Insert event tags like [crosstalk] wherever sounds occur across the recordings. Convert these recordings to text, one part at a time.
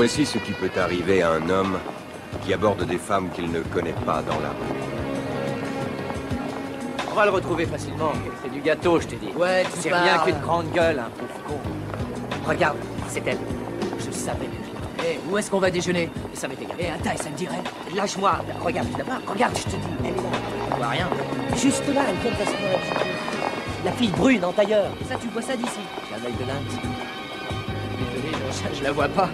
Voici ce qui peut arriver à un homme qui aborde des femmes qu'il ne connaît pas dans la rue. On va le retrouver facilement. C'est du gâteau, je t'ai dit. Ouais, tu C'est rien qu'une grande gueule, un pauvre con. Regarde, c'est elle. Je savais que je Eh, où est-ce qu'on va déjeuner? Ça m'est égal. Eh, un taille, ça me dirait. Lâche-moi. Regarde, là-bas. Regarde, je te dis. Elle est là. Tu vois rien. Juste là, elle vient de passer. La fille brune en tailleur. Ça, tu vois ça d'ici. J'ai un œil de lynx. Désolé, je, je la vois pas.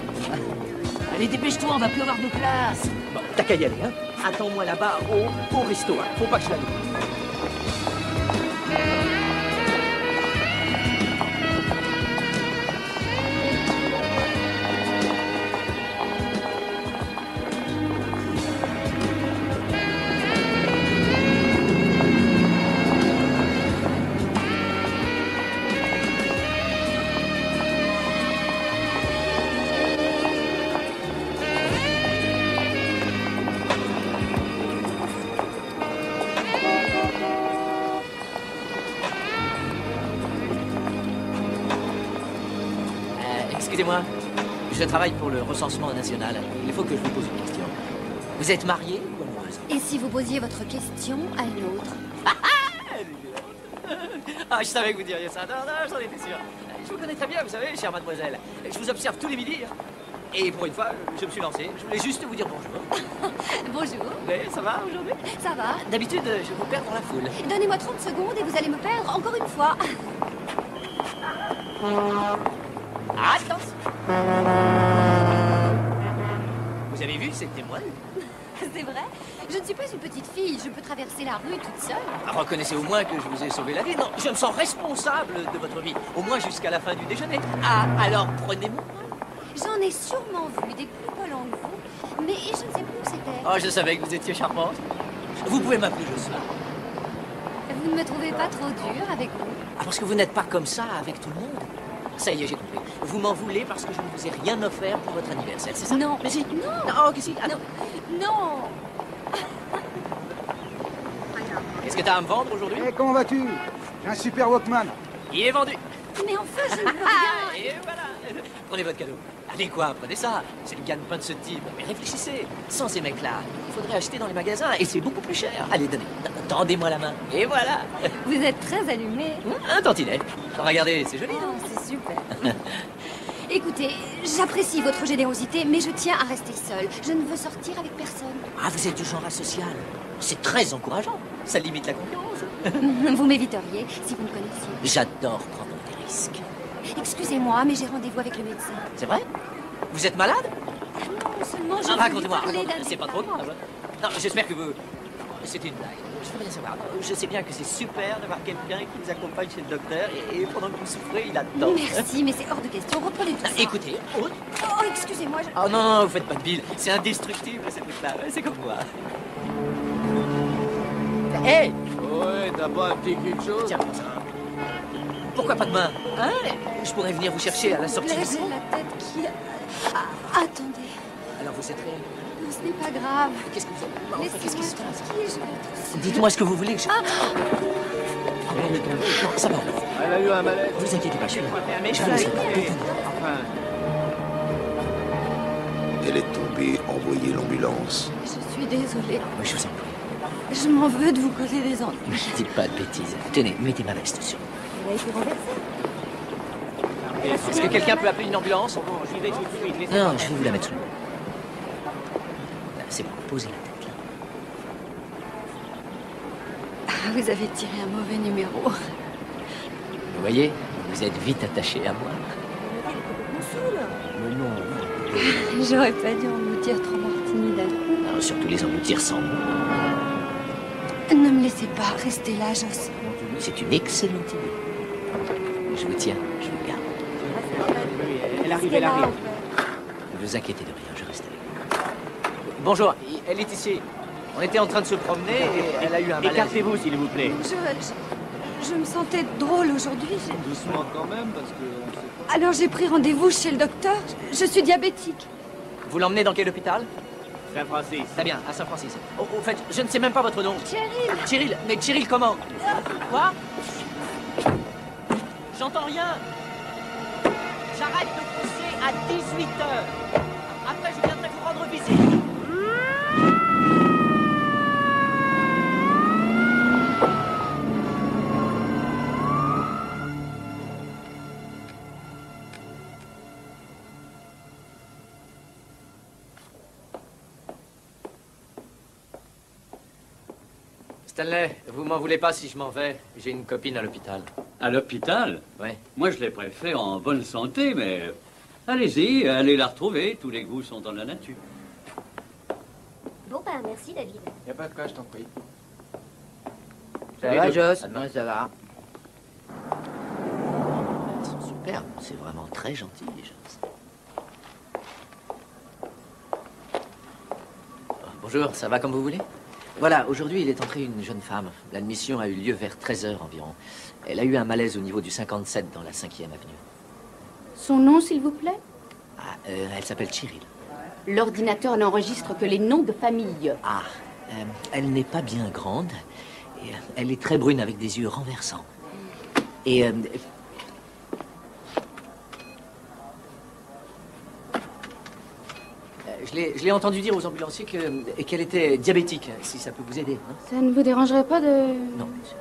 Allez, dépêche-toi, on va plus avoir de place. Bon, t'as qu'à y aller, hein. Attends-moi là-bas au, au resto, hein. Faut pas que je la. Recensement national. Il faut que je vous pose une question. Vous êtes marié ou amoureuse Et si vous posiez votre question à une autre [laughs] Ah, je savais que vous diriez ça. Non, non, j'en étais sûr. Je vous connais très bien, vous savez, chère mademoiselle. Je vous observe tous les midis. Et pour une fois, je me suis lancé. Je voulais juste vous dire bonjour. [laughs] Bonjour, Mais ça va aujourd'hui? Ça va D'habitude, je vous perds dans la foule. Donnez-moi 30 secondes et vous allez me perdre encore une fois. Attention avez vu, c'était moi. [laughs] C'est vrai Je ne suis pas une petite fille, je peux traverser la rue toute seule. Ah, Reconnaissez au moins que je vous ai sauvé la vie. Non, je me sens responsable de votre vie. Au moins jusqu'à la fin du déjeuner. Ah, alors prenez-moi. J'en ai sûrement vu des plus collants que vous, mais je ne sais plus où c'était. Oh, je savais que vous étiez charmante. Vous pouvez m'appeler Jocelyn. Vous ne me trouvez pas trop dur avec vous Ah, parce que vous n'êtes pas comme ça avec tout le monde. Ça y est, j'ai Vous m'en voulez parce que je ne vous ai rien offert pour votre anniversaire, c'est ça Non. Mais si. Non. Non, que si. Ah, Non, non Qu'est-ce que t'as à me vendre aujourd'hui? Eh, comment vas-tu? J'ai un super Walkman. Il est vendu. Mais enfin, je ne [laughs] rien et voilà. Prenez votre cadeau. Allez quoi, prenez ça. C'est le gagne-pain de ce type. Mais réfléchissez. Sans ces mecs-là, il faudrait acheter dans les magasins et c'est beaucoup plus cher. Allez, donnez. Tendez-moi la main. Et voilà. Vous êtes très allumé. Un tantinet. Regardez, c'est joli. Oh, c'est super. [laughs] Écoutez, j'apprécie votre générosité, mais je tiens à rester seule. Je ne veux sortir avec personne. Ah, vous êtes du genre asocial. C'est très encourageant. Ça limite la concurrence. [laughs] Vous m'éviteriez si vous me connaissiez. J'adore prendre des risques. Excusez-moi, mais j'ai rendez-vous avec le médecin. C'est vrai? Vous êtes malade? Non, seulement je Ah, Racontez-moi. C'est pas trop grave. Non, j'espère que vous... C'était une blague. Je veux rien savoir. Je sais bien que c'est super d'avoir quelqu'un qui vous accompagne chez le docteur et, et pendant que vous souffrez, il attend. Merci, mais c'est hors de question. Reprenez tout Ah, ça. Écoutez, oh, Oh, excusez-moi. je- oh non, non, vous faites pas de bile. C'est indestructible, cette truc-là. C'est comme moi. Hé Ouais, t'as pas un petit quelque chose? Tiens. Pourquoi pas demain? Hein? Je pourrais venir vous chercher à la sortie vous la tête qui... Ah, attendez. Alors vous êtes réel. Ce n'est pas grave. Qu'est-ce que vous avez Enfin, Qu'est-ce qui se passe tranquille. Dites-moi ce que vous voulez que je... Ah, Ah, tombé. Non, ça va. Elle a eu un malaise. Vous inquiétez pas, je suis là. Je. Enfin, Elle est tombée, envoyez l'ambulance. je suis désolée. Oui, je vous en prie. Je m'en veux de vous causer des ennuis. Ne dites pas de bêtises. Tenez, mettez ma veste sur. Elle a été renversée. Est-ce que quelqu'un peut appeler une ambulance? J'y vais tout de suite. laissez- Non, je vais vous la mettre sous le C'est bon, posez la tête là. Ah, Vous avez tiré un mauvais numéro. Vous voyez, vous êtes vite attaché à moi. Mais non, non. [laughs] J'aurais pas dû engloutir trop martini d'un coup. Surtout les engloutir sans moi. Ne me laissez pas rester là, Joss. C'est une excellente idée. Je vous tiens, je vous garde. Elle arrive, elle arrive. Ne vous inquiétez de rien, je reste avec vous. Bonjour, elle est ici. On était en train de se promener et elle a eu un malaise. Écartez-vous, s'il vous plaît. Je, je, je me sentais drôle aujourd'hui. Doucement quand même, parce que... Alors j'ai pris rendez-vous chez le docteur. Je suis diabétique. Vous l'emmenez dans quel hôpital? Saint-Francis. Très bien, à Saint-Francis. Au, au fait, je ne sais même pas votre nom. Cheryl Cyril, mais Cyril comment? Quoi? J'entends rien. J'arrête de pousser à 18 heures. après, je viendrai vous rendre visite. Stanley, vous m'en voulez pas si je m'en vais. J'ai une copine à l'hôpital. À l'hôpital Ouais. Moi, je l'ai préfet en bonne santé, mais allez-y, allez la retrouver. Tous les goûts sont dans la nature. Bon, ben, merci, David. Y a pas de quoi, je t'en prie. Ça va, Joss Ah non. Ouais, ça va. Elles sont superbes. C'est vraiment très gentil, les choses. Bonjour, ça va comme vous voulez? Voilà, aujourd'hui, il est entré une jeune femme. L'admission a eu lieu vers 13h environ. Elle a eu un malaise au niveau du 57 dans la 5e avenue. Son nom, s'il vous plaît? Ah, euh, elle s'appelle Cheryl. L'ordinateur n'enregistre que les noms de famille. Ah, euh, elle n'est pas bien grande. Et, euh, elle est très brune avec des yeux renversants. Et euh, euh, je l'ai- je l'ai entendu dire aux ambulanciers que- qu'elle était diabétique, si ça peut vous aider. hein. Ça ne vous dérangerait pas de... Non, monsieur.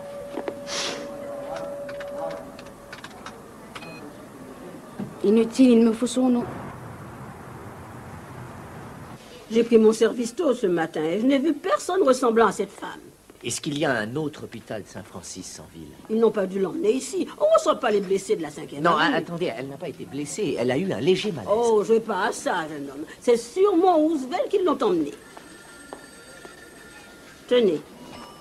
Inutile, il me faut son nom. J'ai pris mon service tôt ce matin et je n'ai vu personne ressemblant à cette femme. Est-ce qu'il y a un autre hôpital de Saint-Francis en ville? Ils n'ont pas dû l'emmener ici. On ne reçoit pas les blessés de la cinquième Non, attendez, elle n'a pas été blessée. Elle a eu un léger malaise. Oh, je vais pas à ça, jeune homme. C'est sûrement Roosevelt qui l'ont emmené. Tenez,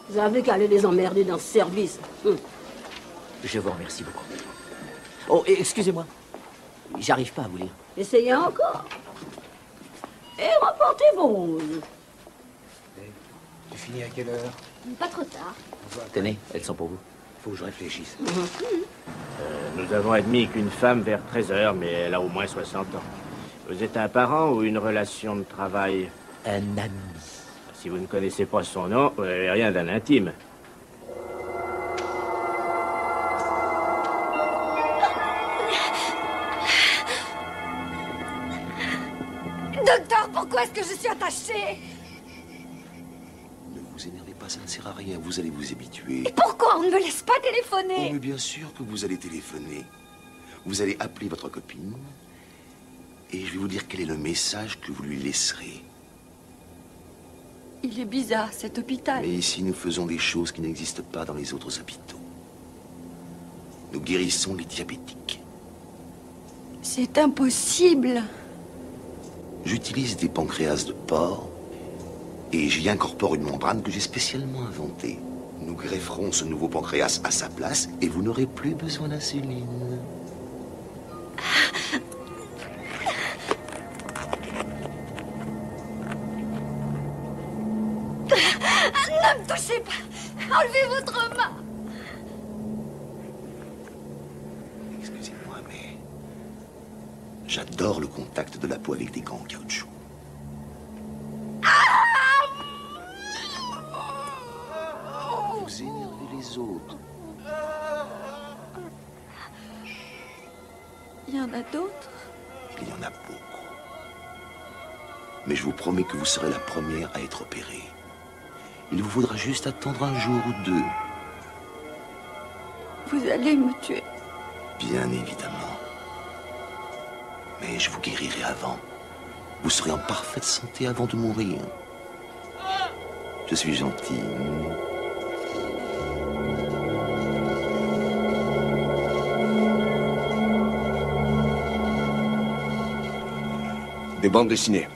vous avez qu'à aller les emmerder dans ce service. Hum. Je vous remercie beaucoup. Oh, excusez-moi. J'arrive pas à vous lire. Essayez encore. Et remportez vos roses. Tu finis à quelle heure? Pas trop tard. Tenez, elles sont pour vous. Faut que je réfléchisse. Nous avons admis qu'une femme vers 13 heures, mais elle a au moins 60 ans. Vous êtes un parent ou une relation de travail? Un ami. Si vous ne connaissez pas son nom, vous n'avez rien d'un intime. Docteur, pourquoi est-ce que je suis attachée? Pas, ça ne sert à rien. Vous allez vous habituer. Pourquoi on ne me laisse pas Oh, téléphoner mais bien sûr que vous allez téléphoner. Vous allez appeler votre copine. Et je vais vous dire quel est le message que vous lui laisserez. Il est bizarre, cet hôpital. Mais ici, nous faisons des choses qui n'existent pas dans les autres hôpitaux. Nous guérissons les diabétiques. C'est impossible. J'utilise des pancréas de porc et j'y incorpore une membrane que j'ai spécialement inventée. Nous grefferons ce nouveau pancréas à sa place et vous n'aurez plus besoin d'insuline. Ne me touchez pas Enlevez votre Promets que vous serez la première à être opérée. Il vous faudra juste attendre un jour ou deux. Vous allez me tuer. Bien évidemment. Mais je vous guérirai avant. Vous serez en parfaite santé avant de mourir. Je suis gentil. Des bandes dessinées.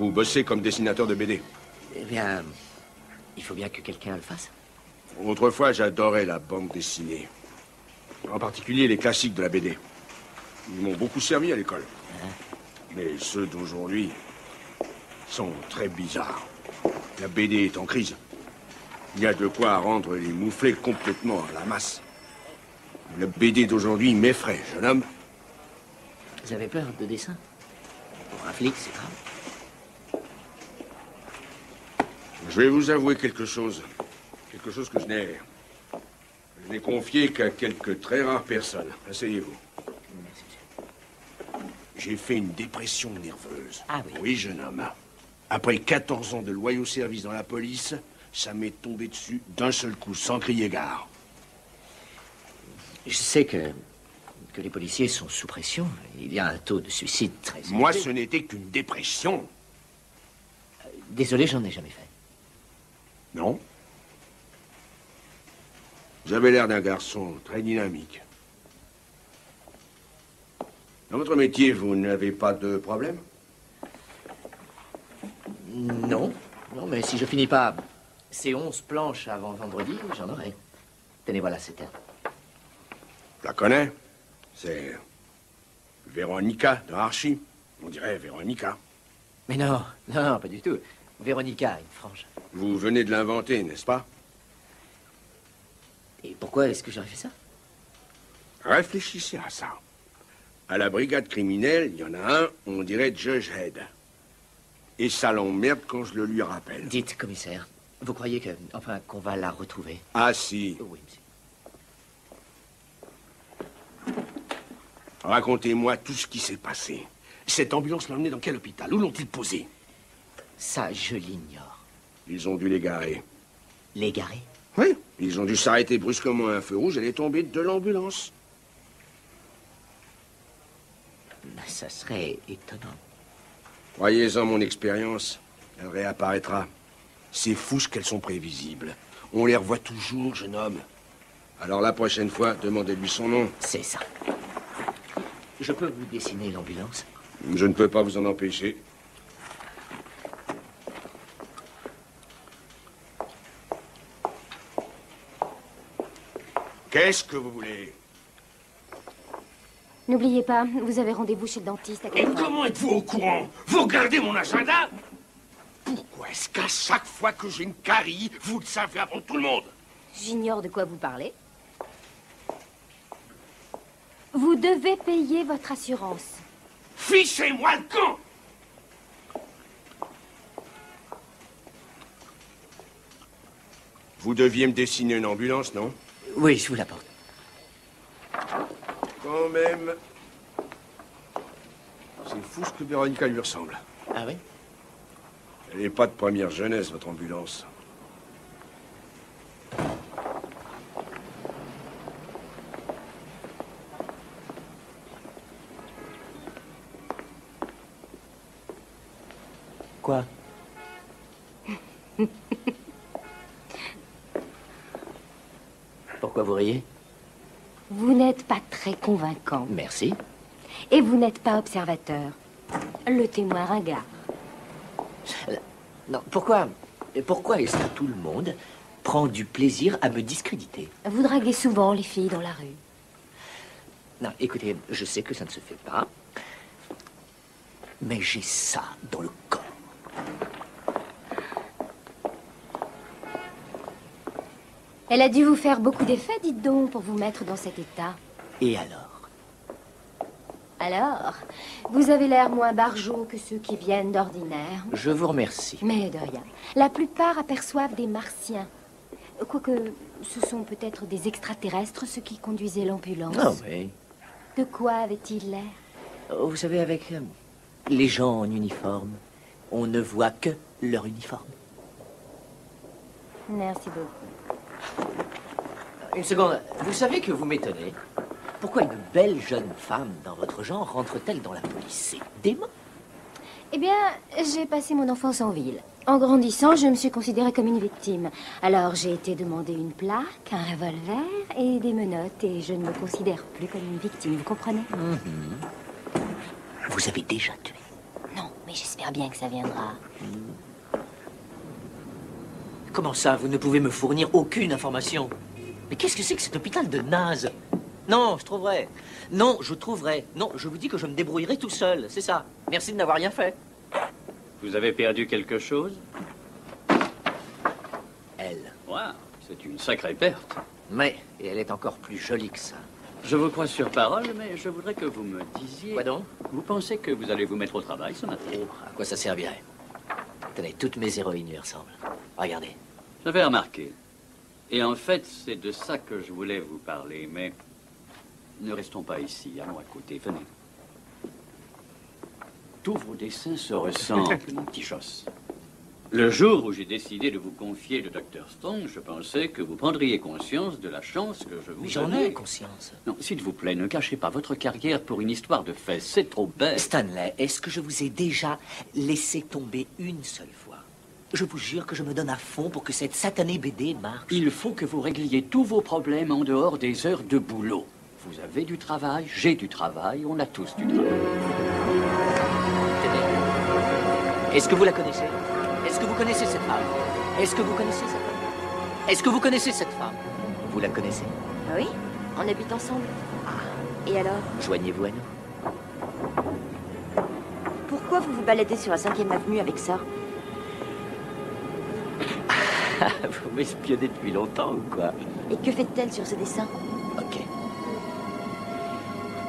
Vous bossez comme dessinateur de BD. Eh bien, il faut bien que quelqu'un le fasse. Autrefois, j'adorais la bande dessinée. En particulier les classiques de la BD. Ils m'ont beaucoup servi à l'école. Mais ceux d'aujourd'hui sont très bizarres. La BD est en crise. Il y a de quoi rendre les mouflets complètement à la masse. La BD d'aujourd'hui m'effraie, jeune homme. Vous avez peur de dessin? Pour un flic, c'est grave. Je vais vous avouer quelque chose. Quelque chose que je n'ai. Je n'ai confié qu'à quelques très rares personnes. Asseyez-vous. J'ai fait une dépression nerveuse. Ah oui Oui, jeune homme. Après 14 ans de loyaux service dans la police, ça m'est tombé dessus d'un seul coup, sans crier gare. Je sais que, que les policiers sont sous pression. Il y a un taux de suicide très élevé. Moi, ce n'était qu'une dépression. Désolé, j'en ai jamais fait. Non Vous avez l'air d'un garçon très dynamique. Dans votre métier, vous n'avez pas de problème? Non. Non, mais si je finis pas ces 11 planches avant vendredi, j'en aurai. Tenez, voilà, c'est elle. Je la connais. C'est Véronica de Archie. On dirait Véronica. Mais non, non, non, pas du tout. Véronica, une frange. Vous venez de l'inventer, n'est-ce pas? Et pourquoi est-ce que j'aurais fait ça? Réfléchissez à ça. À la brigade criminelle, il y en a un, on dirait Judge Head. Et ça l'emmerde quand je le lui rappelle. Dites, commissaire, vous croyez que, enfin, qu'on va la retrouver? Ah si. Oui, monsieur. Racontez-moi tout ce qui s'est passé. Cette ambulance l'a emmené dans quel hôpital? Où l'ont-ils posé Ça, je l'ignore. Ils ont dû l'égarer. L'égarer Oui, ils ont dû s'arrêter brusquement à un feu rouge. Elle est tombée de l'ambulance. Ça serait étonnant. Croyez-en mon expérience, elle réapparaîtra. C'est fou ce qu'elles sont prévisibles. On les revoit toujours, jeune homme. Alors la prochaine fois, demandez-lui son nom. C'est ça. Je peux vous dessiner l'ambulance? Je ne peux pas vous en empêcher. Qu'est-ce que vous voulez N'oubliez pas, vous avez rendez-vous chez le dentiste à Et 4 heures. comment êtes-vous au courant Vous regardez mon agenda Pourquoi est-ce qu'à chaque fois que j'ai une carie, vous le savez avant tout le monde J'ignore de quoi vous parlez. Vous devez payer votre assurance. Fichez-moi le camp Vous deviez me dessiner une ambulance, non Oui, je vous l'apporte. Quand même. C'est fou ce que Véronica lui ressemble. Ah oui? Elle n'est pas de première jeunesse, votre ambulance. Quoi? Pourquoi vous riez? Vous n'êtes pas très convaincant. Merci. Et vous n'êtes pas observateur. Le témoin ringard. Non, pourquoi Pourquoi est-ce que tout le monde prend du plaisir à me discréditer? Vous draguez souvent les filles dans la rue. Non, écoutez, je sais que ça ne se fait pas. Mais j'ai ça dans le corps. Elle a dû vous faire beaucoup d'effets, dites donc, pour vous mettre dans cet état. Et alors? Alors, vous avez l'air moins barjot que ceux qui viennent d'ordinaire. Je vous remercie. Mais de rien. La plupart aperçoivent des martiens. Quoique, ce sont peut-être des extraterrestres ceux qui conduisaient l'ambulance. Non, mais... De quoi avait-il l'air? Oh, Vous savez, avec euh, les gens en uniforme, on ne voit que leur uniforme. Merci beaucoup. Une seconde, vous savez que vous m'étonnez Pourquoi une belle jeune femme dans votre genre rentre-t-elle dans la police? C'est dément. Eh bien, j'ai passé mon enfance en ville. En grandissant, je me suis considérée comme une victime. Alors, j'ai été demander une plaque, un revolver et des menottes, et je ne me considère plus comme une victime, vous comprenez? Vous avez déjà tué? Non, mais j'espère bien que ça viendra. Comment ça, vous ne pouvez me fournir aucune information Mais qu'est-ce que c'est que cet hôpital de naze Non, je trouverai. Non, je trouverai. Non, je vous dis que je me débrouillerai tout seul, c'est ça. Merci de n'avoir rien fait. Vous avez perdu quelque chose Elle. Waouh, c'est une sacrée perte. Mais, et elle est encore plus jolie que ça. Je vous crois sur parole, mais je voudrais que vous me disiez... Quoi donc? Vous pensez que vous allez vous mettre au travail ce matin? Oh, à quoi ça servirait? Toutes mes héroïnes lui ressemblent. Regardez. J'avais remarqué. Et en fait, c'est de ça que je voulais vous parler, mais ne restons pas ici, allons à côté, venez. Tous vos dessins se ressemblent, mon petit Joss. Le jour où j'ai décidé de vous confier le docteur Stone, je pensais que vous prendriez conscience de la chance que je vous Mais j'en ai conscience. Non, s'il vous plaît, ne gâchez pas votre carrière pour une histoire de fesses. C'est trop bête. Stanley, est-ce que je vous ai déjà laissé tomber une seule fois? Je vous jure que je me donne à fond pour que cette satanée BD marche. Il faut que vous régliez tous vos problèmes en dehors des heures de boulot. Vous avez du travail, j'ai du travail, on a tous du travail. Tenez. Est-ce que vous la connaissez? Connaissez cette femme? Est-ce que vous connaissez cette femme? Est-ce que vous connaissez cette femme? Vous la connaissez? Ah oui? On habite ensemble. Ah. Et alors? Joignez-vous à nous. Pourquoi vous vous baladez sur la 5e avenue avec ça? [laughs] Vous m'espionnez depuis longtemps ou quoi? Et que fait-elle sur ce dessin? Ok.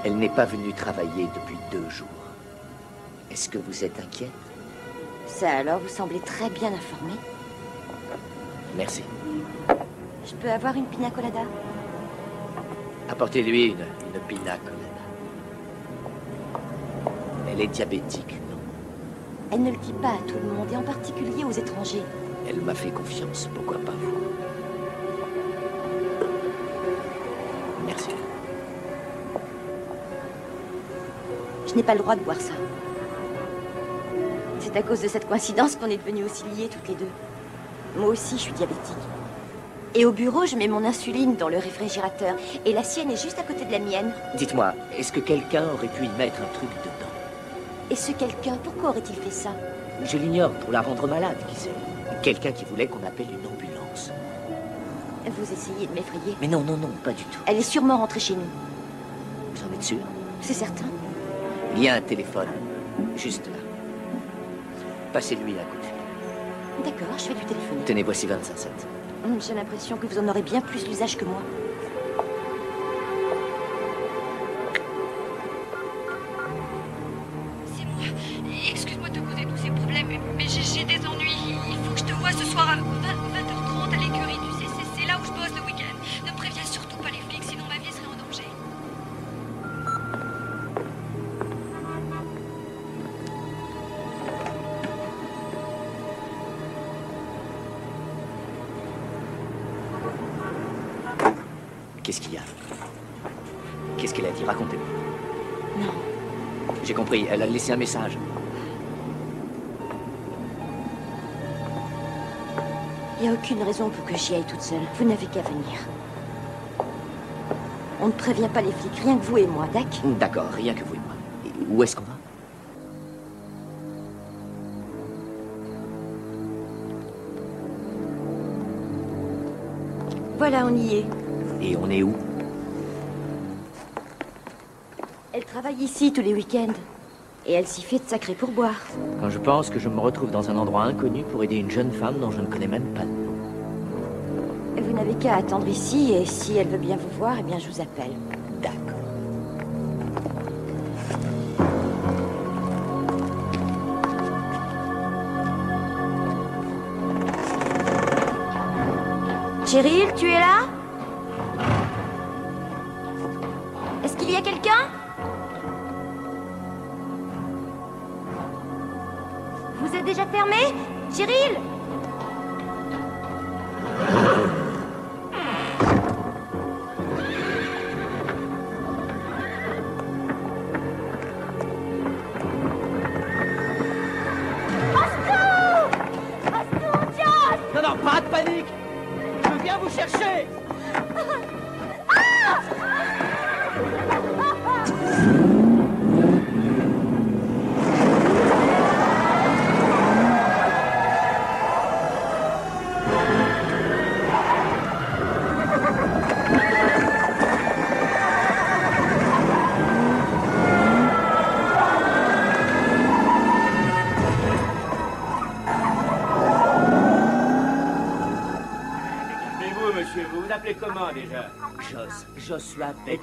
Elle n'est pas venue travailler depuis deux jours. Est-ce que vous êtes inquiète? Ça alors, vous semblez très bien informé. Merci. Je peux avoir une pina colada? Apportez-lui une, une pina colada. Elle est diabétique, non? Elle ne le dit pas à tout le monde, et en particulier aux étrangers. Elle m'a fait confiance, pourquoi pas vous? Merci. Je n'ai pas le droit de boire ça. C'est à cause de cette coïncidence qu'on est devenus aussi liés toutes les deux. Moi aussi, je suis diabétique. Et au bureau, je mets mon insuline dans le réfrigérateur. Et la sienne est juste à côté de la mienne. Dites-moi, est-ce que quelqu'un aurait pu y mettre un truc dedans? Et ce quelqu'un, pourquoi aurait-il fait ça? Je l'ignore, pour la rendre malade, qui sait? Quelqu'un qui voulait qu'on appelle une ambulance. Vous essayez de m'effrayer? Mais non, non, non, pas du tout. Elle est sûrement rentrée chez nous. Vous en êtes sûr C'est certain? Il y a un téléphone, juste là. Passez-lui un coup de fil. D'accord, je vais lui téléphoner. Tenez, voici 25 cents. J'ai l'impression que vous en aurez bien plus l'usage que moi. Laissé un message. Il n'y a aucune raison pour que j'y aille toute seule. Vous n'avez qu'à venir. On ne prévient pas les flics, rien que vous et moi, d'accord? D'accord, rien que vous et moi. Et où est-ce qu'on va? Voilà, on y est. Et on est où? Elle travaille ici tous les week-ends. Et elle s'y fait de sacrés pourboires. Quand je pense que je me retrouve dans un endroit inconnu pour aider une jeune femme dont je ne connais même pas le nom. Vous n'avez qu'à attendre ici, et si elle veut bien vous voir, eh bien, je vous appelle. D'accord. Cheryl, tu es là?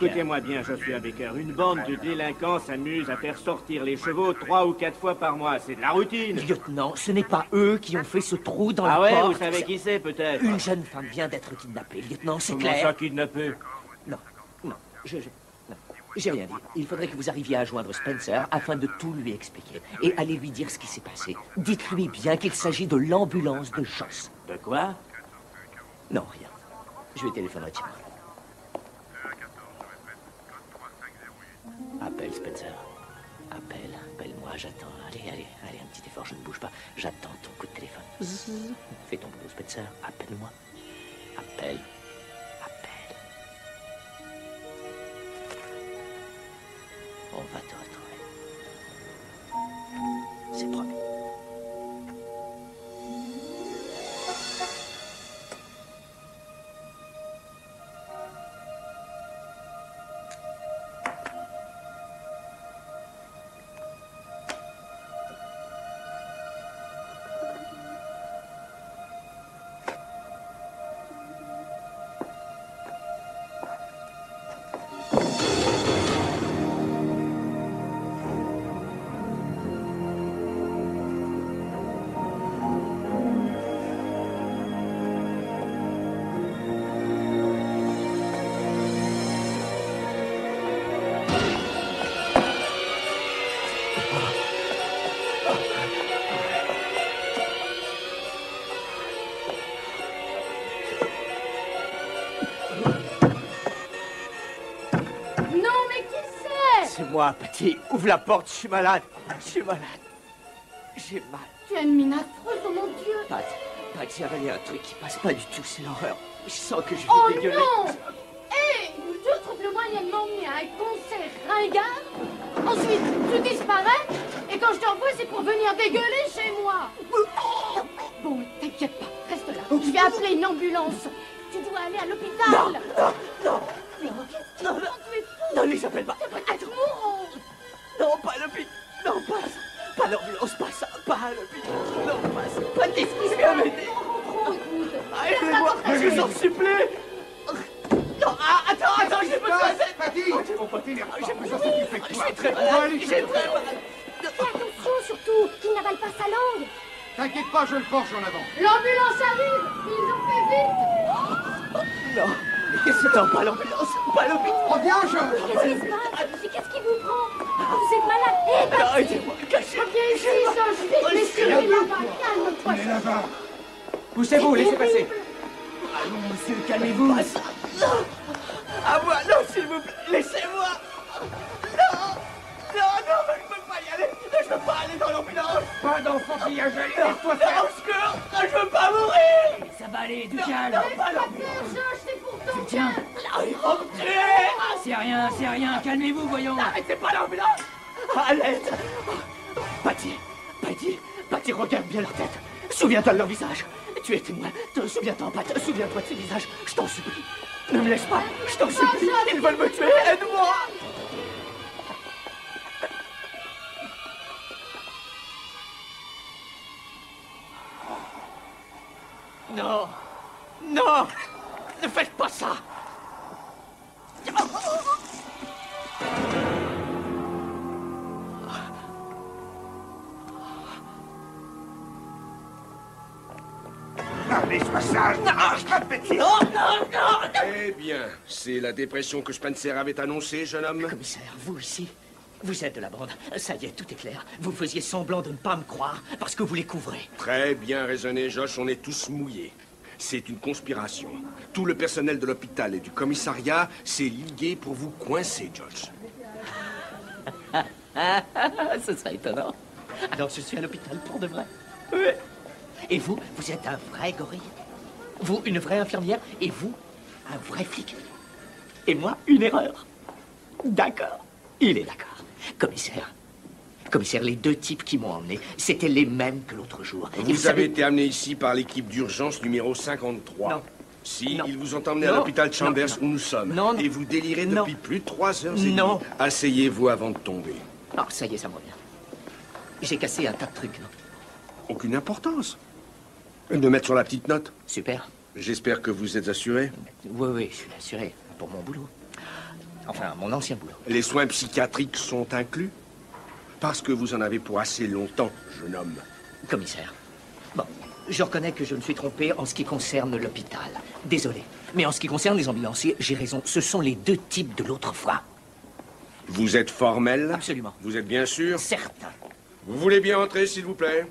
Écoutez-moi bien, Joshua Baker. Une bande de délinquants s'amuse à faire sortir les chevaux trois ou quatre fois par mois. C'est de la routine. Lieutenant, ce n'est pas eux qui ont fait ce trou dans Ah la ouais, porte. vous savez qui c'est peut-être Une jeune femme vient d'être kidnappée, lieutenant, c'est Comment clair ça kidnappé Non, non, je... J'ai rien dit. Il faudrait que vous arriviez à joindre Spencer afin de tout lui expliquer. Et allez lui dire ce qui s'est passé. Dites-lui bien qu'il s'agit de l'ambulance de Joss. De quoi? Non, rien. Je vais téléphoner à Tim. Appelle Spencer. Appelle, appelle-moi, j'attends. Allez, allez, allez, un petit effort, je ne bouge pas. J'attends ton coup de téléphone. Zzz. Fais ton boulot, Spencer. Appelle-moi. Appelle. Appelle. On va te retrouver. C'est promis. Moi, Patty. Ouvre la porte, je suis malade. Je suis malade. J'ai mal. Tu as une mine affreuse, oh mon Dieu Pat, Pat, j'ai avalé un truc qui passe pas du tout, c'est l'horreur. Je sens que je vais Oh dégueuler. non Hé Tu trouves le moyen de m'emmener à un concert ringard Ensuite, tu disparais Et quand je te revois, c'est pour venir dégueuler chez moi Bon, t'inquiète pas, reste là. Je vais appeler une ambulance. Tu dois aller à l'hôpital Non, non, non. Mais qu'est-ce Non, que non, tu es fou non, les appelle pas. T'es peut-être mourant Non, pas l'hôpital. Non, pas ça. Pas l'ambulance, pas ça. Pas l'hôpital. Non, pas ça. Pas de tu viens m'aider. Ah, Aidez-moi, je vous en supplie. Non, ah, attends, attends, j'ai besoin d'aide. Patty j'ai mon pote, il est J'ai besoin de fait Je quoi suis très Bon, malade. allez, J'ai très malade. Fais attention surtout, qu'il n'avale pas sa langue. T'inquiète pas, je le porte en avant. L'ambulance arrive Ils ont fait vite Non, mais qu'est-ce que t'en pas l'ambulance Pas l'hôpital. Reviens, je... Qu'est-ce qui se passe Mais qu'est-ce qui vous prend Vous êtes malade. Eh, Non, aidez-moi, cachez. Viens ici, Josh, vite, Oh, suis là-bas, calme-toi. Est là-bas. Poussez-vous, laissez passer. Allons, monsieur, calmez-vous. Non. À moi, non, s'il vous plaît, laissez-moi. Non, non, non, je peux pas y aller. Je peux pas aller dans l'ambulance. Pas d'enfantillage, allez, laisse-toi calmez-vous, voyons. N'arrêtez pas l'ambulance. À l'aide. Patty, Patty, Patty, regarde bien leur tête. Souviens-toi de leur visage. Tu es témoin. Te- Souviens-toi, Pat. Souviens-toi de ces visages. Je t'en supplie. Ne me laisse pas. Je t'en supplie. Ils veulent me tuer. Aide-moi. Non. C'est la dépression que Spencer avait annoncée, jeune homme Commissaire, vous ici, vous êtes de la bande. Ça y est, tout est clair. Vous faisiez semblant de ne pas me croire parce que vous les couvrez. Très bien raisonné, Josh, on est tous mouillés. C'est une conspiration. Tout le personnel de l'hôpital et du commissariat s'est ligué pour vous coincer, Josh. [laughs] Ce serait étonnant. Alors je suis à l'hôpital pour de vrai. Oui. Et vous, vous êtes un vrai gorille. Vous, une vraie infirmière. Et vous, un vrai flic. Et moi, une erreur. D'accord. Il est d'accord. Commissaire. Commissaire, les deux types qui m'ont emmené, c'était les mêmes que l'autre jour. Vous savez- avez été amené ici par l'équipe d'urgence numéro 53. Non. Si, Non. ils vous ont emmené à l'hôpital Chambers non. où nous sommes. Non, non. Et vous délirez depuis plus de trois heures et demie. Non. Asseyez-vous avant de tomber. Ah, ça y est, ça me revient. J'ai cassé un tas de trucs, non Aucune importance. De mettre sur la petite note. Super. J'espère que vous êtes assuré. Oui, oui, je suis assuré. Pour mon boulot. Enfin, mon ancien boulot. Les soins psychiatriques sont inclus? Parce que vous en avez pour assez longtemps, jeune homme. Commissaire. Bon, je reconnais que je me suis trompé en ce qui concerne l'hôpital. Désolé. Mais en ce qui concerne les ambulanciers, j'ai raison. Ce sont les deux types de l'autre fois. Vous êtes formel? Absolument. Vous êtes bien sûr? Certain. Vous voulez bien entrer, s'il vous plaît?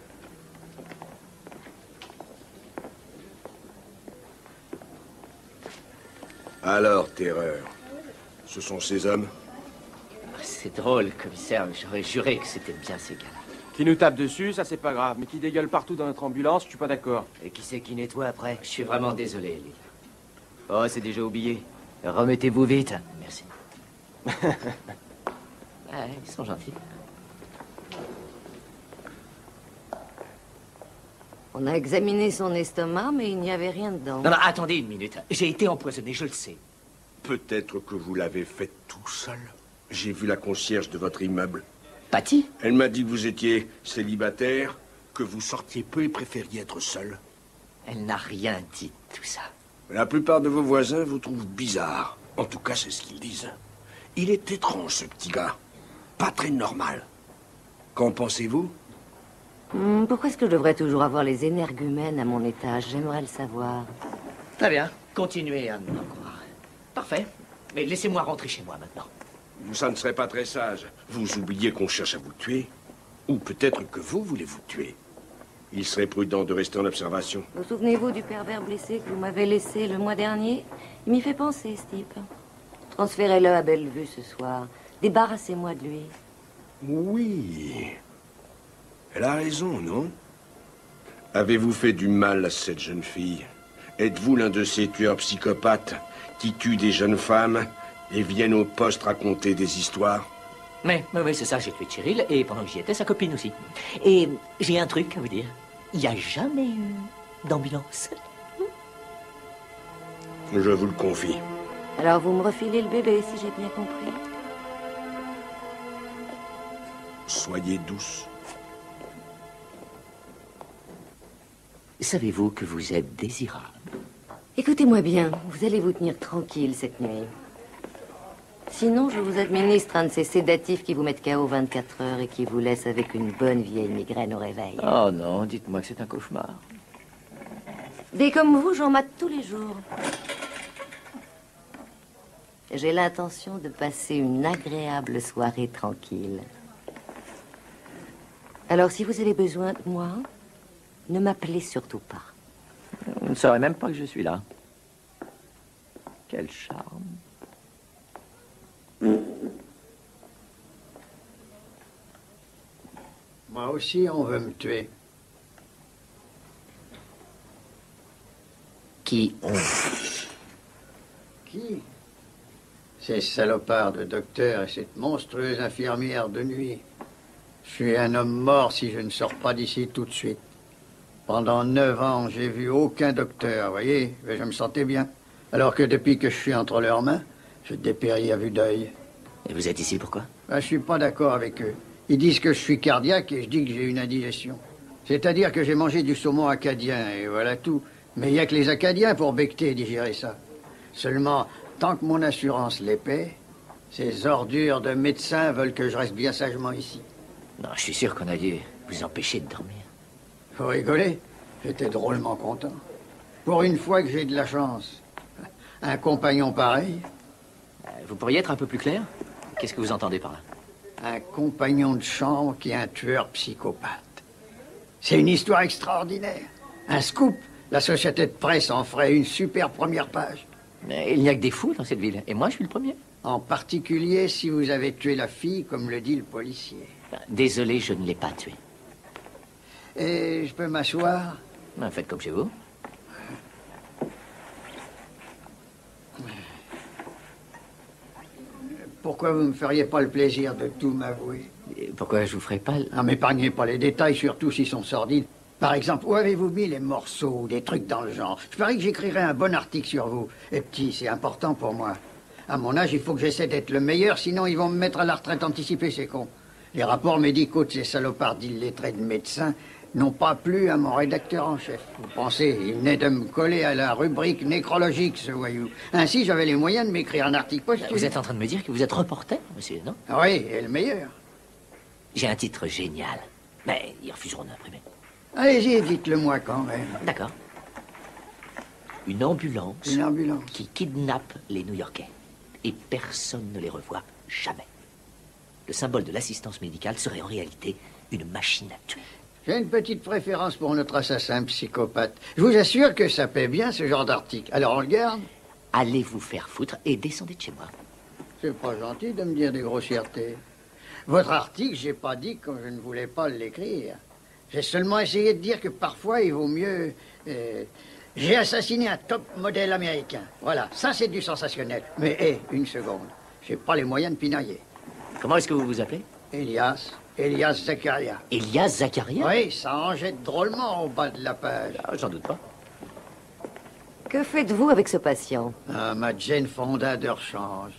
Alors, terreur, ce sont ces hommes? C'est drôle, commissaire, mais j'aurais juré que c'était bien ces gars-là. Qui nous tape dessus, ça c'est pas grave, mais qui dégueule partout dans notre ambulance, je suis pas d'accord. Et qui c'est qui nettoie après? Je suis vraiment désolé, Lily. Oh, c'est déjà oublié. Remettez-vous vite. Merci. [laughs] ouais, ils sont gentils. On a examiné son estomac, mais il n'y avait rien dedans. Non, non, attendez une minute. J'ai été empoisonné, je le sais. Peut-être que vous l'avez fait tout seul. J'ai vu la concierge de votre immeuble. Patty Elle m'a dit que vous étiez célibataire, que vous sortiez peu et préfériez être seul. Elle n'a rien dit de tout ça. La plupart de vos voisins vous trouvent bizarre. En tout cas, c'est ce qu'ils disent. Il est étrange, ce petit gars. Pas très normal. Qu'en pensez-vous? Hmm, pourquoi est-ce que je devrais toujours avoir les énergumènes à mon étage? J'aimerais le savoir. Très bien. Continuez à m'en croire. Parfait. Mais laissez-moi rentrer chez moi maintenant. Ça ne serait pas très sage. Vous oubliez qu'on cherche à vous tuer. Ou peut-être que vous voulez vous tuer. Il serait prudent de rester en observation. Vous souvenez-vous du pervers blessé que vous m'avez laissé le mois dernier? Il m'y fait penser, ce type. Transférez-le à Bellevue ce soir. Débarrassez-moi de lui. Oui. Elle a raison, non? Avez-vous fait du mal à cette jeune fille? Êtes-vous l'un de ces tueurs psychopathes qui tuent des jeunes femmes et viennent au poste raconter des histoires? Mais, mais, mais c'est ça, j'ai tué Cyril, et pendant que j'y étais, sa copine aussi. Et j'ai un truc à vous dire. Il n'y a jamais eu d'ambulance. Je vous le confie. Alors vous me refilez le bébé, si j'ai bien compris. Soyez douce. Savez-vous que vous êtes désirable? Écoutez-moi bien, vous allez vous tenir tranquille cette nuit. Sinon, je vous administre un de ces sédatifs qui vous mettent KO 24 heures et qui vous laissent avec une bonne vieille migraine au réveil. Oh non, dites-moi que c'est un cauchemar. Des comme vous, j'en mate tous les jours. J'ai l'intention de passer une agréable soirée tranquille. Alors, si vous avez besoin de moi, ne m'appelez surtout pas. Vous ne saurez même pas que je suis là. Quel charme. Moi aussi, on veut me tuer. Qui on Qui? Ces salopards de docteurs et cette monstrueuse infirmière de nuit. Je suis un homme mort si je ne sors pas d'ici tout de suite. Pendant neuf ans, j'ai vu aucun docteur, voyez, mais je me sentais bien. Alors que depuis que je suis entre leurs mains, je dépéris à vue d'œil. Et vous êtes ici pourquoi? Ben, je suis pas d'accord avec eux. Ils disent que je suis cardiaque et je dis que j'ai une indigestion. C'est-à-dire que j'ai mangé du saumon acadien et voilà tout. Mais il n'y a que les Acadiens pour becter et digérer ça. Seulement, tant que mon assurance les paie, ces ordures de médecins veulent que je reste bien sagement ici. Non, je suis sûr qu'on a dû vous empêcher de dormir. Faut rigoler. J'étais drôlement content. Pour une fois que j'ai de la chance. Un compagnon pareil, Euh, Vous pourriez être un peu plus clair Qu'est-ce que vous entendez par là? Un compagnon de chambre qui est un tueur psychopathe. C'est une histoire extraordinaire. Un scoop. La société de presse en ferait une super première page. Mais il n'y a que des fous dans cette ville. Et moi, je suis le premier. En particulier si vous avez tué la fille, comme le dit le policier. Désolé, je ne l'ai pas tué. Et je peux m'asseoir Ben, faites comme chez vous. Pourquoi vous ne me feriez pas le plaisir de tout m'avouer pourquoi je vous ferai pas... le- Non, m'épargnez pas les détails, surtout s'ils sont sordides. Par exemple, où avez-vous mis les morceaux ou des trucs dans le genre Je parie que j'écrirai un bon article sur vous. Et petit, c'est important pour moi. À mon âge, il faut que j'essaie d'être le meilleur, sinon ils vont me mettre à la retraite anticipée, ces cons. Les rapports médicaux de ces salopards d'illettrés de médecins n'ont pas plu à mon rédacteur en chef. Vous pensez, il venait de me coller à la rubrique nécrologique, ce voyou. Ainsi, j'avais les moyens de m'écrire un article posthume. Vous êtes en train de me dire que vous êtes reporter, monsieur, non? Oui, et le meilleur. J'ai un titre génial. Mais ils refuseront d'imprimer. Allez-y, dites-le moi quand même. D'accord. Une ambulance. Une ambulance. Qui kidnappe les New-Yorkais. Et personne ne les revoit jamais. le symbole de l'assistance médicale serait en réalité une machine à tuer. J'ai une petite préférence pour notre assassin psychopathe. Je vous assure que ça paie bien ce genre d'article. Alors on le garde Allez vous faire foutre et descendez de chez moi. C'est pas gentil de me dire des grossièretés. Votre article, j'ai pas dit que je ne voulais pas l'écrire. J'ai seulement essayé de dire que parfois il vaut mieux. euh, j'ai assassiné un top modèle américain. Voilà, ça c'est du sensationnel. Mais hé, une seconde. J'ai pas les moyens de pinailler. Comment est-ce que vous vous appelez? Elias. Elias Zakaria. Elias Zakaria Oui, ça en jette drôlement au bas de la page. Ah, J'en doute pas. Que faites-vous avec ce patient Ah, ma Jane Fonda de rechange.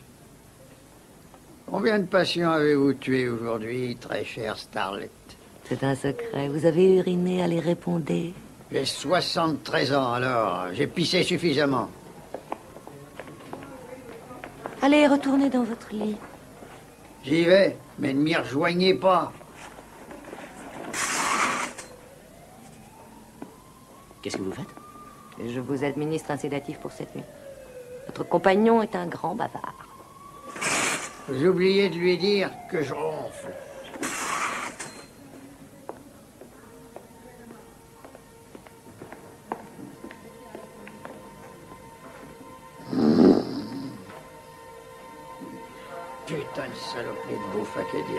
Combien de patients avez-vous tué aujourd'hui, très chère Starlet C'est un secret. Vous avez uriné à les répondre. J'ai 73 ans, alors j'ai pissé suffisamment. Allez, retournez dans votre lit. J'y vais, mais ne m'y rejoignez pas. Qu'est-ce que vous faites? Je vous administre un sédatif pour cette nuit. Votre compagnon est un grand bavard. Vous oubliez de lui dire que je ronfle. Putain de saloperie de bouffe acadienne.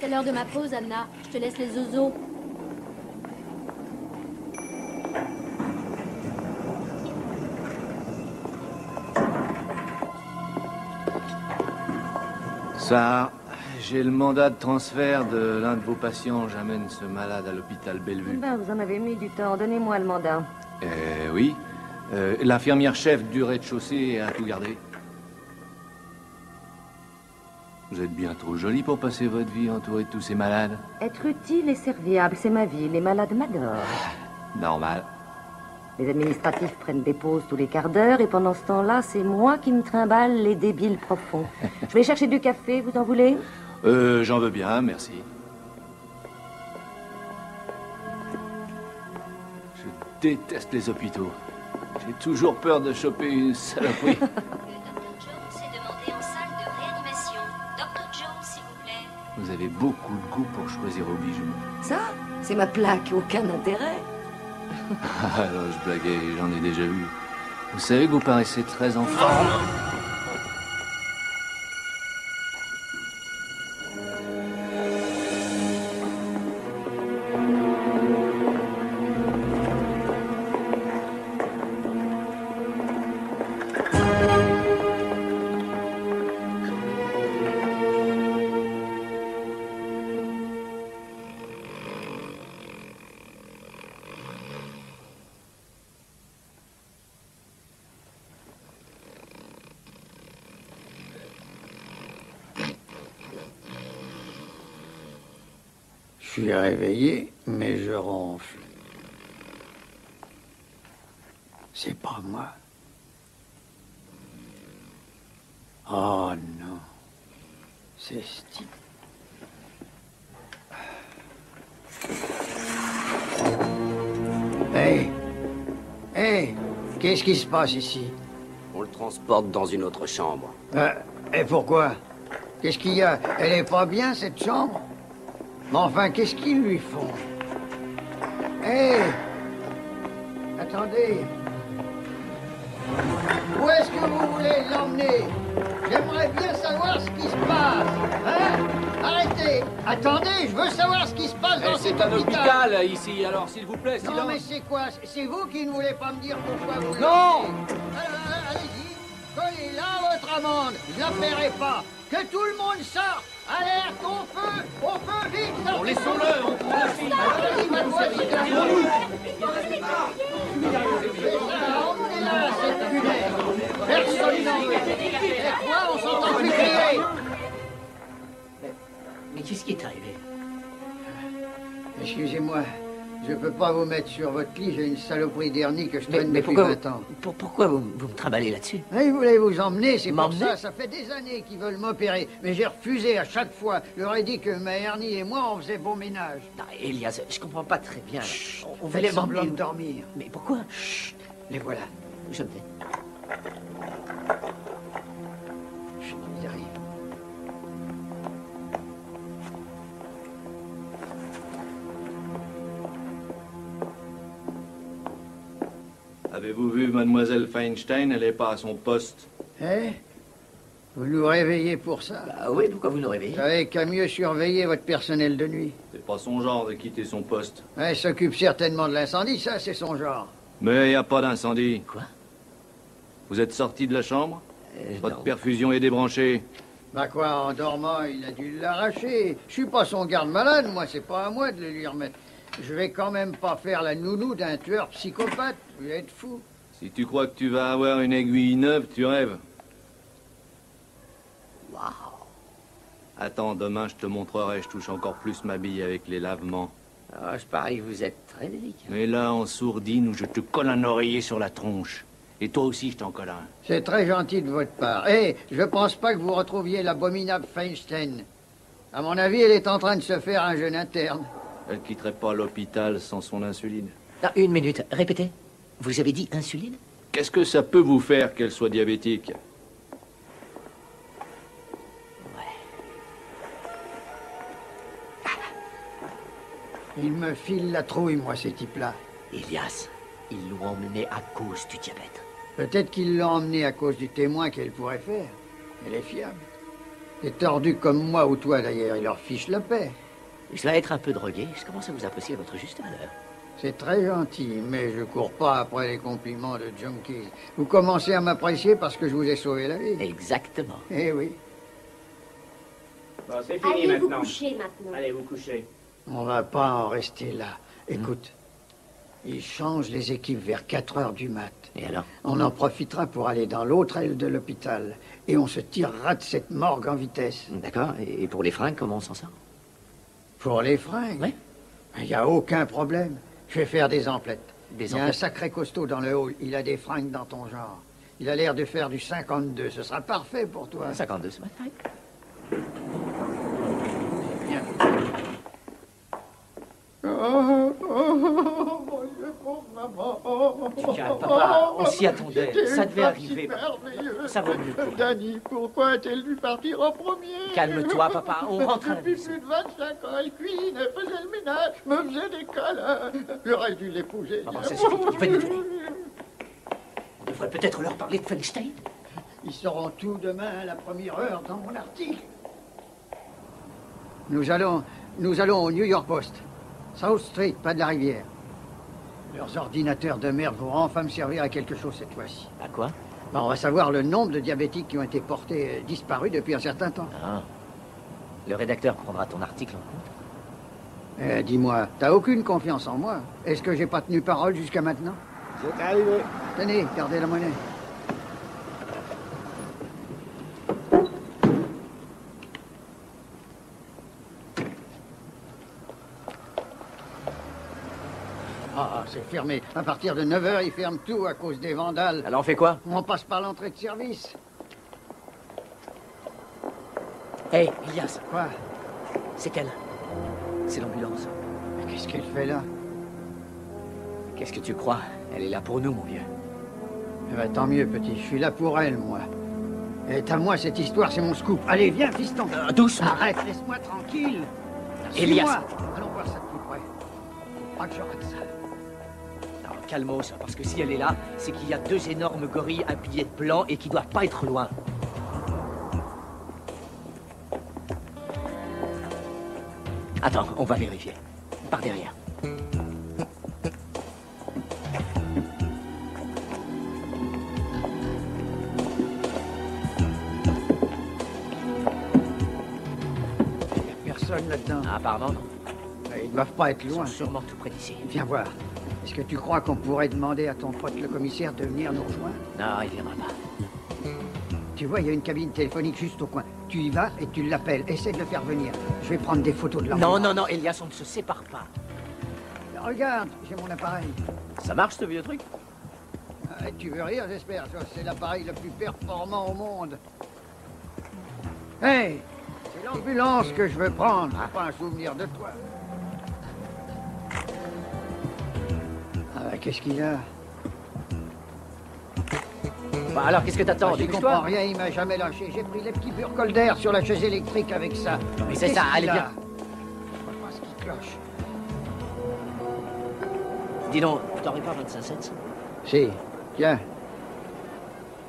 C'est l'heure de ma pause, Anna. Je te laisse les zozos. Ça, j'ai le mandat de transfert de l'un de vos patients. J'amène ce malade à l'hôpital Bellevue. Ben, vous en avez mis du temps. Donnez-moi le mandat. Euh, oui. Euh, L'infirmière chef du rez-de-chaussée a tout gardé. Vous êtes bien trop jolie pour passer votre vie entourée de tous ces malades. Être utile et serviable, c'est ma vie. Les malades m'adorent. Normal. Les administratifs prennent des pauses tous les quarts d'heure et pendant ce temps-là, c'est moi qui me trimballe les débiles profonds. [laughs] Je vais chercher du café, vous en voulez? Euh, j'en veux bien, merci. Je déteste les hôpitaux. J'ai toujours peur de choper une saloperie. [laughs] Vous avez beaucoup de goût pour choisir vos bijoux. Ça, c'est ma plaque, aucun intérêt. Alors, je blaguais, j'en ai déjà vu. Vous savez que vous paraissez très en forme. Réveillé, mais je ronfle. C'est pas moi. Oh non. C'est Steve. Hé Hé Qu'est-ce qui se passe ici? On le transporte dans une autre chambre. Euh, Et pourquoi? Qu'est-ce qu'il y a? Elle est pas bien, cette chambre? Enfin, qu'est-ce qu'ils lui font? Hé! Attendez. Où est-ce que vous voulez l'emmener? J'aimerais bien savoir ce qui se passe. Hein? Arrêtez. Attendez, je veux savoir ce qui se passe dans Eh, C'est cet un hôpital. ici, alors s'il vous plaît, Non, mais c'est quoi? C'est vous qui ne voulez pas me dire pourquoi vous Non! Allez-y, collez là votre amende. Je la paierai pas. Que tout le monde sorte Alerte, au feu Au feu, vite Bon, laissons-le, on prend la fille. Je peux pas vous mettre sur votre lit, j'ai une saloperie d'hernie que je Mais, traîne mais depuis pourquoi, 20 ans. pour- pourquoi vous, vous me trimballez là-dessus? Ils voulaient vous emmener, c'est pour ça. Ça fait des années qu'ils veulent m'opérer. Mais j'ai refusé à chaque fois. Je leur ai dit que ma hernie et moi, on faisait bon ménage. Non, Elias, je comprends pas très bien. on on voulait semblant de dormir. Mais pourquoi? Les voilà. Je me tais. Chut, Ils Avez-vous vu Mademoiselle Feinstein? Elle est pas à son poste. Eh? Vous nous réveillez pour ça Ah oui, pourquoi vous nous réveillez? Vous savez qu'à mieux surveiller votre personnel de nuit. C'est pas son genre de quitter son poste. Elle s'occupe certainement de l'incendie, ça, c'est son genre. Mais il n'y a pas d'incendie. Quoi? Vous êtes sorti de la chambre? Euh, Votre non. perfusion est débranchée. Bah quoi, en dormant, il a dû l'arracher. Je suis pas son garde-malade, moi, c'est pas à moi de le lui remettre. Je vais quand même pas faire la nounou d'un tueur psychopathe. Vous êtes fou. Si tu crois que tu vas avoir une aiguille neuve, tu rêves. Waouh Attends, demain je te montrerai, je touche encore plus ma bille avec les lavements. Ah, je parie que vous êtes très délicat. Mais là, en sourdine, je te colle un oreiller sur la tronche. Et toi aussi, je t'en colle un. C'est très gentil de votre part. Eh, je pense pas que vous retrouviez l'abominable Feinstein. À mon avis, elle est en train de se faire un jeune interne. Elle quitterait pas l'hôpital sans son insuline. Ah, une minute, répétez. Vous avez dit insuline? Qu'est-ce que ça peut vous faire qu'elle soit diabétique? Ils me filent la trouille, moi, ces types-là. Elias, ils l'ont emmené à cause du diabète. Peut-être qu'ils l'ont emmenée à cause du témoin qu'elle pourrait faire. Elle est fiable. Des tordus comme moi ou toi, d'ailleurs, ils leur fichent la paix. Je dois être un peu drogué. Je commence à vous apprécier à votre juste valeur. C'est très gentil, mais je cours pas après les compliments de junkies. Vous commencez à m'apprécier parce que je vous ai sauvé la vie. Exactement. Eh oui. Bon, c'est fini Allez vous maintenant. coucher maintenant. Allez vous coucher. On va pas en rester là. Écoute, ils changent les équipes vers 4 heures du mat. Et alors? On en profitera pour aller dans l'autre aile de l'hôpital. Et on se tirera de cette morgue en vitesse. D'accord. Et pour les fringues, comment on s'en sort? Pour les fringues Oui. Il n'y a aucun problème. Je vais faire des emplettes. Des Il y a un sacré costaud dans le hall. Il a des fringues dans ton genre. Il a l'air de faire du 52. Ce sera parfait pour toi. 52 ce matin. Viens. Oh, oh, oh, mon Dieu, pauvre maman. Tiens, papa, on s'y attendait. Ça devait arriver. Ça vaut mieux toi. Danny, pourquoi a-t-elle dû partir en premier Calme-toi, papa, on rentre à la [laughs] Depuis maison. plus de 25 ans, elle cuisinait, faisait le ménage, me faisait des câlins. J'aurais dû l'épouser. Maman, ça suffit, tu donner. [laughs] On devrait peut-être leur parler de Feinstein. Ils sauront tout demain à la première heure dans mon article. Nous allons, nous allons au New York Post. South Street, pas de la rivière. Leurs ordinateurs de merde vont enfin me servir à quelque chose cette fois-ci. À quoi? Ben, on va savoir le nombre de diabétiques qui ont été portés euh, disparus depuis un certain temps. Ah. Le rédacteur prendra ton article en compte? Eh, dis-moi, t'as aucune confiance en moi? Est-ce que j'ai pas tenu parole jusqu'à maintenant? C'est arrivé. Tenez, gardez la monnaie. Fermé. À partir de 9h, ils ferment tout à cause des vandales. Alors on fait quoi On passe par l'entrée de service. Hé, Elias, Quoi c'est elle. C'est l'ambulance. Mais Qu'est-ce qu'elle fait là Qu'est-ce que tu crois Elle est là pour nous, mon vieux. Eh ben, tant mieux, petit. Je suis là pour elle, moi. Elle est à moi, cette histoire, c'est mon scoop. Allez, viens, fiston. Euh, doucement. Arrête, laisse-moi tranquille. Elias. Allons voir ça de plus près. Pas que je rate ça. Non, calmos, parce que si elle est là, c'est qu'il y a deux énormes gorilles habillés de blanc et qui doivent pas être loin. Attends, on va vérifier. Par derrière. Y a personne là-dedans. Ah, apparemment, non. Eh, Ils doivent pas être Ils sont loin. sûrement tout près d'ici. Viens voir. Est-ce que tu crois qu'on pourrait demander à ton pote le commissaire de venir nous rejoindre? Non, il viendra pas. Tu vois, il y a une cabine téléphonique juste au coin. Tu y vas et tu l'appelles. Essaie de le faire venir. Je vais prendre des photos de l'enfant. Non, non, non, Elias, on ne se sépare pas. regarde, j'ai mon appareil. Ça marche ce vieux truc? Ah, tu veux rire, j'espère. C'est l'appareil le plus performant au monde. Hey, c'est l'ambulance que je veux prendre, pas un souvenir de toi. Qu'est-ce qu'il a Bah alors, qu'est-ce que t'attends Ah, J'y Dépêche-toi. comprends rien, il m'a jamais lâché. J'ai pris les petits burcoles d'air sur la chaise électrique avec ça. mais c'est ça, allez, a viens. Je vois pas ce qui cloche. Dis donc, t'aurais pas 25 cents Si, tiens.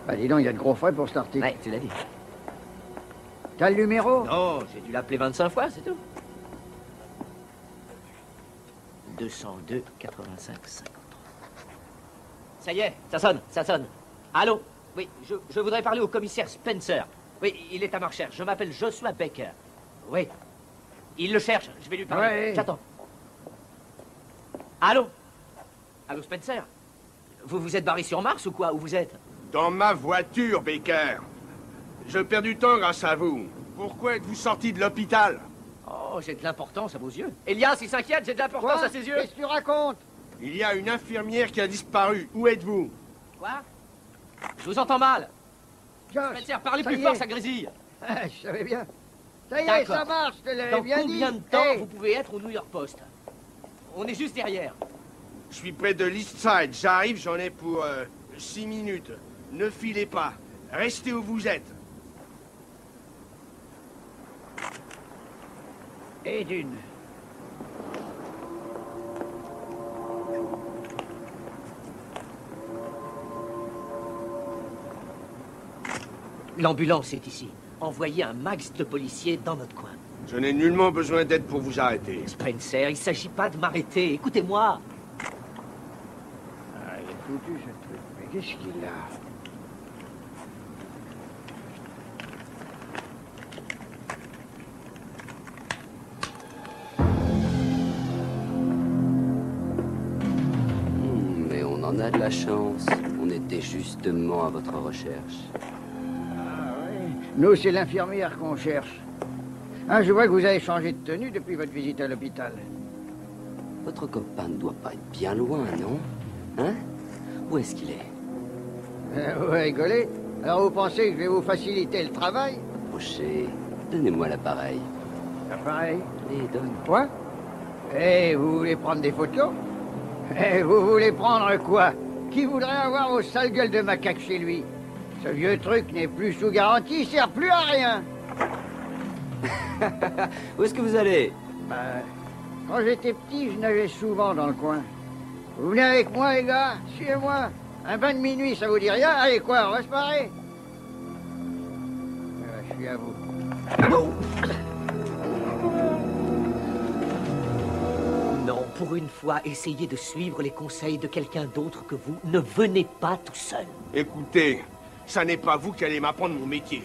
Bah dis donc, il y a de gros frais pour cet article. Ouais, tu l'as dit. T'as le numéro? Non, j'ai dû l'appeler 25 fois, c'est tout. 202 85 53. Ça y est, ça sonne, ça sonne. Allô? Oui, je, je voudrais parler au commissaire Spencer. Oui, il est à ma recherche. Je m'appelle Joshua Baker. Oui. Il le cherche, je vais lui parler. Ouais. J'attends. Allô? Allô, Spencer? Vous vous êtes barré sur Mars ou quoi? Où vous êtes? Dans ma voiture, Baker. Je perds du temps grâce à vous. Pourquoi êtes-vous sorti de l'hôpital? Oh, j'ai de l'importance à vos yeux. Elias, il s'inquiète, j'ai de l'importance à ses yeux. Qu'est-ce que tu racontes? Il y a une infirmière qui a disparu. Où êtes-vous? Quoi? Je vous entends mal. Josh, Spencer, parlez plus fort, ça grésille. Ah, [laughs] Je savais bien. Ça y est, ça marche, je te l'avais Dans bien combien dit. de temps Hey, vous pouvez être au New York Post? On est juste derrière. Je suis près de l'East Side. J'arrive, j'en ai pour euh, six minutes. Ne filez pas. Restez où vous êtes. Et d'une. L'ambulance est ici. Envoyez un max de policiers dans notre coin. Je n'ai nullement besoin d'aide pour vous arrêter. Spencer, il s'agit pas de m'arrêter. Écoutez-moi. Ah, il est foutu ce truc. Mais qu'est-ce qu'il a Hmm, mais on en a de la chance. On était justement à votre recherche. Nous, c'est l'infirmière qu'on cherche. Ah, je vois que vous avez changé de tenue depuis votre visite à l'hôpital. Votre copain ne doit pas être bien loin, non Hein Où est-ce qu'il est, Euh, vous rigolez Alors vous pensez que je vais vous faciliter le travail Rocher, donnez-moi l'appareil. L'appareil Et donne. Quoi Eh, vous voulez prendre des photos Eh, vous voulez prendre quoi Qui voudrait avoir vos sales gueules de macaque chez lui Ce vieux truc n'est plus sous garantie, il sert plus à rien [laughs] Où est-ce que vous allez? Bah, quand j'étais petit, je nageais souvent dans le coin. Vous venez avec moi, les gars? Suivez-moi. Un bain de minuit, ça vous dit rien? Allez, quoi, on va se marrer Euh, Je suis à vous. [coughs] Non, pour une fois, essayez de suivre les conseils de quelqu'un d'autre que vous. Ne venez pas tout seul. Écoutez, ça n'est pas vous qui allez m'apprendre mon métier.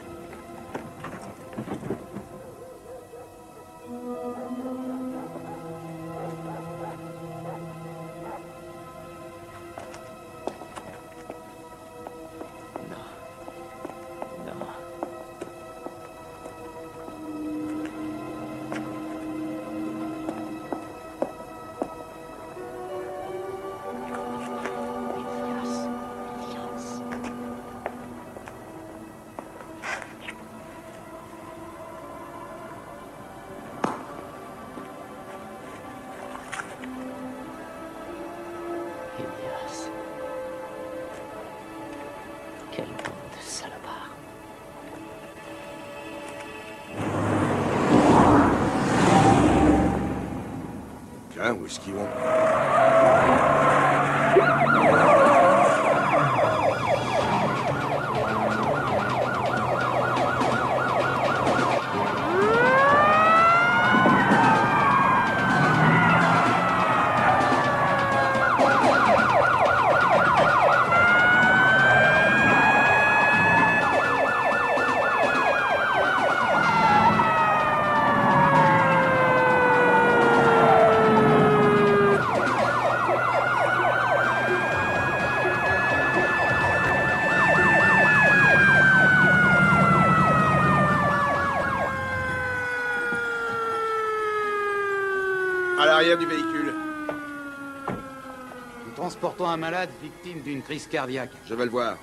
Un malade victime d'une crise cardiaque. Je vais le voir.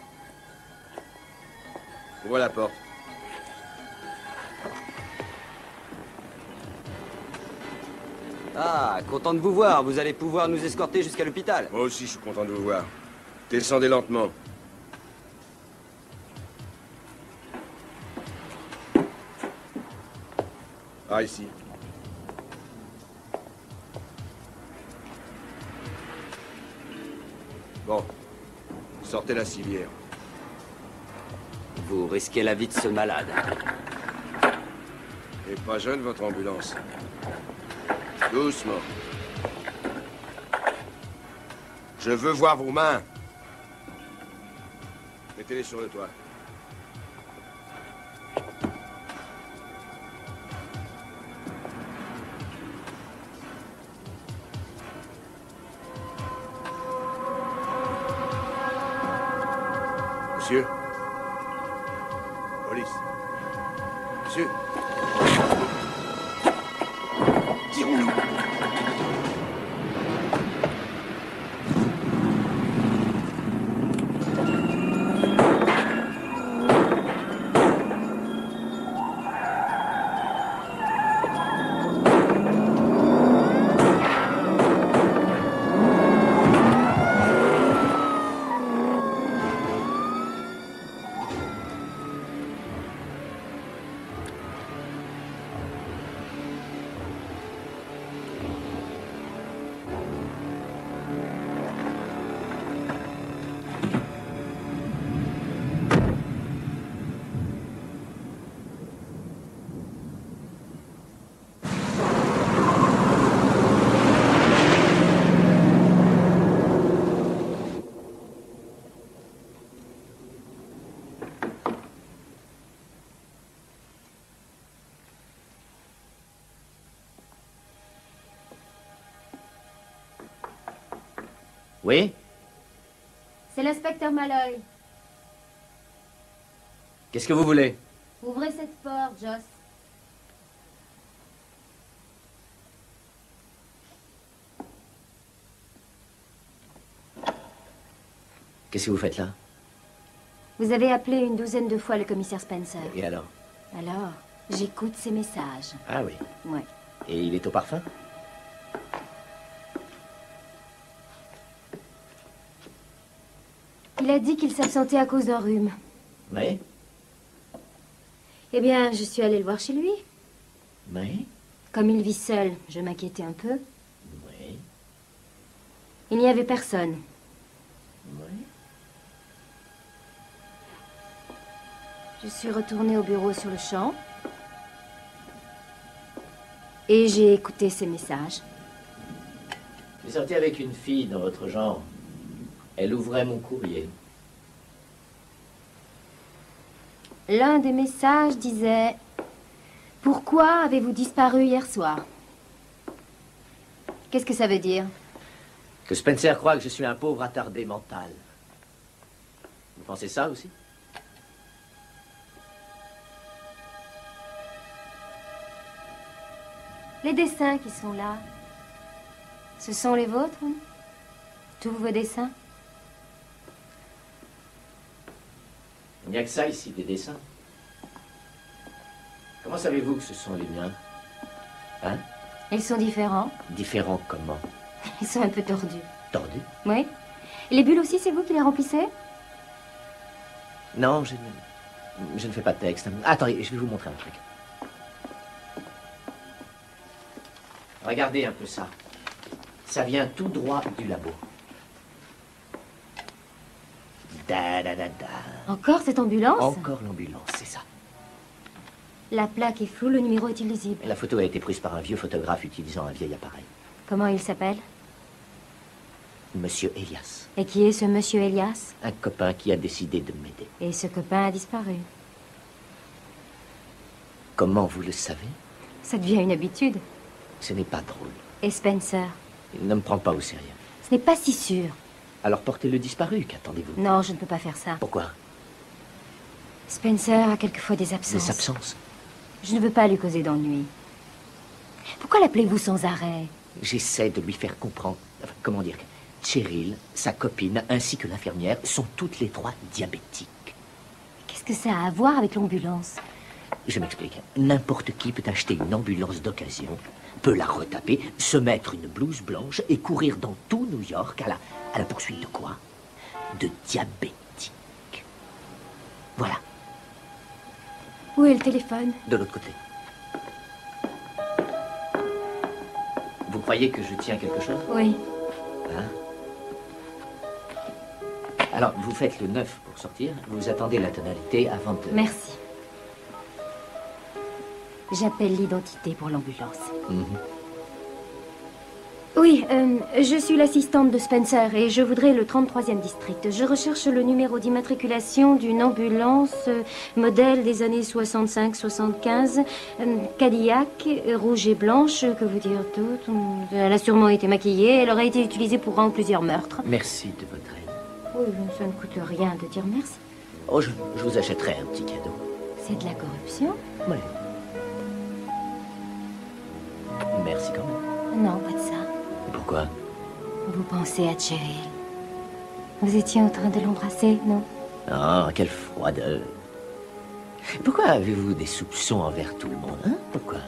Ouvre la porte. Ah, content de vous voir. Vous allez pouvoir nous escorter jusqu'à l'hôpital. Moi aussi, je suis content de vous voir. Descendez lentement. Ah, ici. La civière. Vous risquez la vie de ce malade. Et pas jeune, votre ambulance. Doucement. Je veux voir vos mains. Mettez-les sur le toit. Oui C'est l'inspecteur Malloy. Qu'est-ce que vous voulez? Ouvrez cette porte, Joss. Qu'est-ce que vous faites là? Vous avez appelé une douzaine de fois le commissaire Spencer. Et alors? Alors, j'écoute ses messages. Ah oui. Ouais. Et il est au parfum? Il a dit qu'il s'absentait à cause d'un rhume. Oui. Eh bien, je suis allée le voir chez lui. Oui. Comme il vit seul, je m'inquiétais un peu. Oui. Il n'y avait personne. Oui. Je suis retournée au bureau sur le champ. Et j'ai écouté ses messages. J'ai sorti avec une fille dans votre genre. Elle ouvrait mon courrier. L'un des messages disait Pourquoi avez-vous disparu hier soir? Qu'est-ce que ça veut dire? Que Spencer croit que je suis un pauvre attardé mental. Vous pensez ça aussi? Les dessins qui sont là, ce sont les vôtres hein? Tous vos dessins? Il n'y a que ça ici, des dessins. Comment savez-vous que ce sont les miens? Hein? Ils sont différents. Différents comment? Ils sont un peu tordus. Tordus? Oui Et les bulles aussi, c'est vous qui les remplissez? Non, je ne, je ne fais pas de texte. Attendez, je vais vous montrer un truc. Regardez un peu ça. Ça vient tout droit du labo. Da, da, da, da. Encore cette ambulance Encore l'ambulance, c'est ça. La plaque est floue, le numéro est illisible. La photo a été prise par un vieux photographe utilisant un vieil appareil. Comment il s'appelle? Monsieur Elias. Et qui est ce monsieur Elias? Un copain qui a décidé de m'aider. Et ce copain a disparu. Comment vous le savez? Ça devient une habitude. Ce n'est pas drôle. Et Spencer? Il ne me prend pas au sérieux. Ce n'est pas si sûr. Alors portez-le disparu, qu'attendez-vous? Non, je ne peux pas faire ça. Pourquoi? Spencer a quelquefois des absences. Des absences Je ne veux pas lui causer d'ennui. Pourquoi l'appelez-vous sans arrêt? J'essaie de lui faire comprendre. Enfin, comment dire Cheryl, sa copine, ainsi que l'infirmière sont toutes les trois diabétiques. Qu'est-ce que ça a à voir avec l'ambulance? Je m'explique. N'importe qui peut acheter une ambulance d'occasion, peut la retaper, se mettre une blouse blanche et courir dans tout New York à la, à la poursuite de quoi? De diabétiques. Voilà, Où est le téléphone de l'autre côté. Vous croyez que je tiens quelque chose? Oui. Hein? Alors, vous faites le 9 pour sortir, vous attendez la tonalité avant de... Merci. J'appelle l'identité pour l'ambulance. Mhm. Oui, euh, je suis l'assistante de Spencer et je voudrais le 33e district. Je recherche le numéro d'immatriculation d'une ambulance euh, modèle des années 65-75, euh, Cadillac, rouge et blanche, que vous dire d'autre? Elle a sûrement été maquillée, elle aurait été utilisée pour un ou plusieurs meurtres. Merci de votre aide. Oui, ça ne coûte rien de dire merci. Oh, je, je vous achèterai un petit cadeau. C'est de la corruption? Oui. Merci quand même. Non, pas de ça. Pourquoi Vous pensez à Cheryl. Vous étiez en train de l'embrasser, non Oh, quelle froideur. Pourquoi avez-vous des soupçons envers tout le monde, hein? Pourquoi?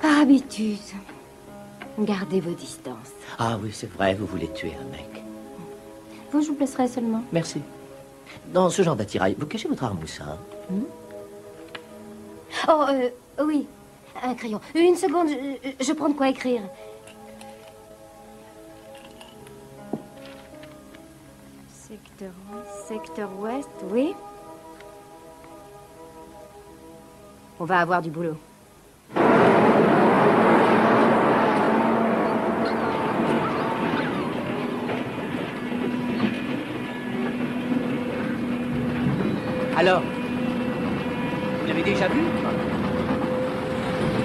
Par habitude. Gardez vos distances. Ah oui, c'est vrai, vous voulez tuer un mec. Vous, je vous placerai seulement. Merci. Dans ce genre d'attirail, vous cachez votre armoussin. hmm Oh, euh, oui. Un crayon. Une seconde, je, je prends de quoi écrire. Secteur ouest, secteur ouest, oui. On va avoir du boulot. Alors Vous l'avez déjà vu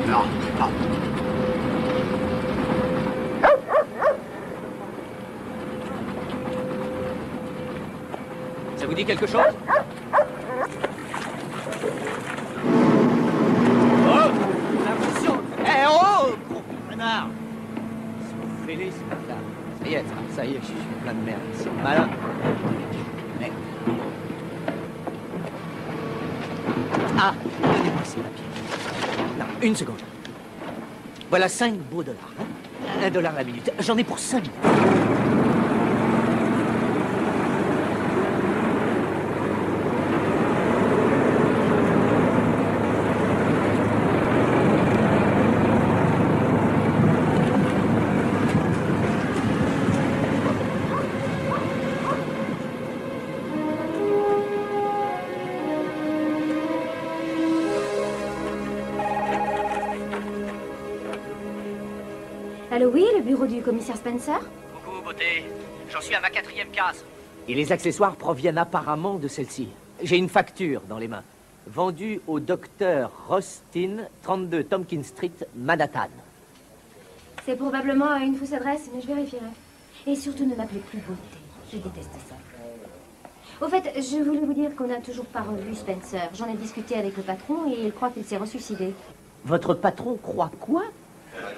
Non, non. Vous dit quelque chose Oh L'impression Eh oh Gros connard Fêlé, ce matin. Ça y est, ça, ça y est, je suis plein de merde. C'est malin. Merde. Ah Donnez-moi ces papiers. Non, une seconde. Voilà cinq beaux dollars. hein. Un dollar la minute. J'en ai pour cinq minutes. Bureau du commissaire Spencer Coucou, beauté. J'en suis à ma quatrième case. Et les accessoires proviennent apparemment de celle-ci. J'ai une facture dans les mains. Vendue au docteur Rostin, 32 Tompkins Street, Manhattan. C'est probablement une fausse adresse, mais je vérifierai. Et surtout, ne m'appelez plus beauté. Je déteste ça. Au fait, je voulais vous dire qu'on n'a toujours pas revu Spencer. J'en ai discuté avec le patron et il croit qu'il s'est ressuicidé. Votre patron croit quoi?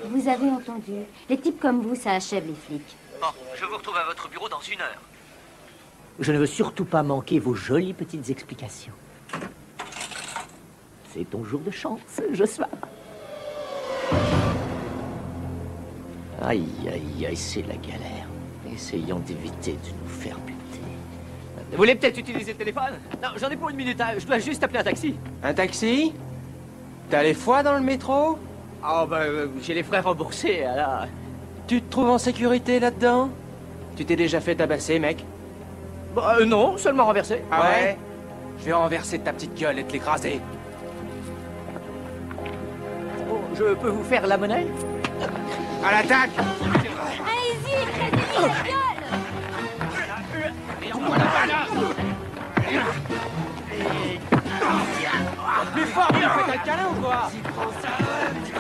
Vous avez entendu. Les types comme vous, ça achève les flics. Bon, je vous retrouve à votre bureau dans une heure. Je ne veux surtout pas manquer vos jolies petites explications. C'est ton jour de chance, Joshua. Aïe, aïe, aïe, c'est la galère. Essayons d'éviter de nous faire buter. Vous voulez peut-être utiliser le téléphone? Non, j'en ai pour une minute. hein. Je dois juste appeler un taxi. Un taxi? T'as les fois dans le métro? Ah, bah, euh, j'ai les frais remboursés, alors. Tu te trouves en sécurité là-dedans? Tu t'es déjà fait tabasser, mec? Bah, euh, non, seulement renversé. Ah ouais. Je vais renverser ta petite gueule et te l'écraser. Oh, je peux vous faire la monnaie? À l'attaque! Allez-y, écrasez-lui la gueule Plus fort, viens, fais un câlin ou quoi? Prends ça, Tu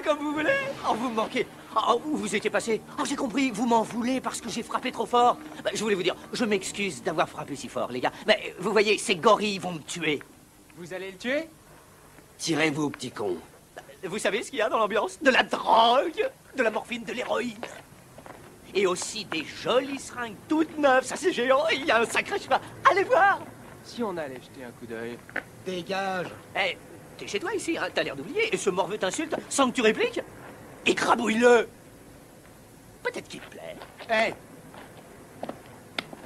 comme vous voulez Oh, vous me manquez. Oh, où vous étiez passé Oh, j'ai compris, vous m'en voulez parce que j'ai frappé trop fort. Bah, je voulais vous dire, je m'excuse d'avoir frappé si fort, les gars. Mais vous voyez, ces gorilles vont me tuer. Vous allez le tuer? Tirez-vous, petit con. Vous savez ce qu'il y a dans l'ambiance? De la drogue, de la morphine, de l'héroïne. Et aussi des jolies seringues toutes neuves, ça c'est géant, il y a un sacré chemin. Allez voir Si on allait jeter un coup d'œil. Dégage Eh, t'es chez toi ici, hein, t'as l'air d'oublier. Et ce morveux t'insulte sans que tu répliques? Écrabouille-le! Peut-être qu'il te plaît. Eh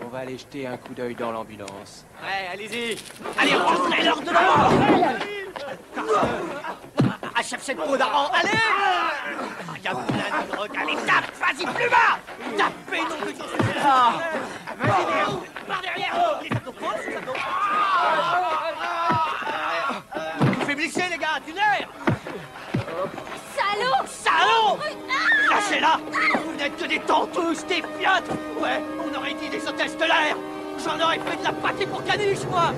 On va aller jeter un coup d'œil dans l'ambulance. Ouais, allez-y. Allez, rentrez-leur dedans Achève cette peau d'arrant, allez! Il y a plein de drogue, allez, tape. Vas-y, plus bas! Tapez, non de Ah. Vas-y, Par derrière. Les abdos les abdos Vous n'êtes que des tantous, des fiottes Ouais, on aurait dit des hôtesses de l'air. J'en aurais fait de la pâtée pour caniche, moi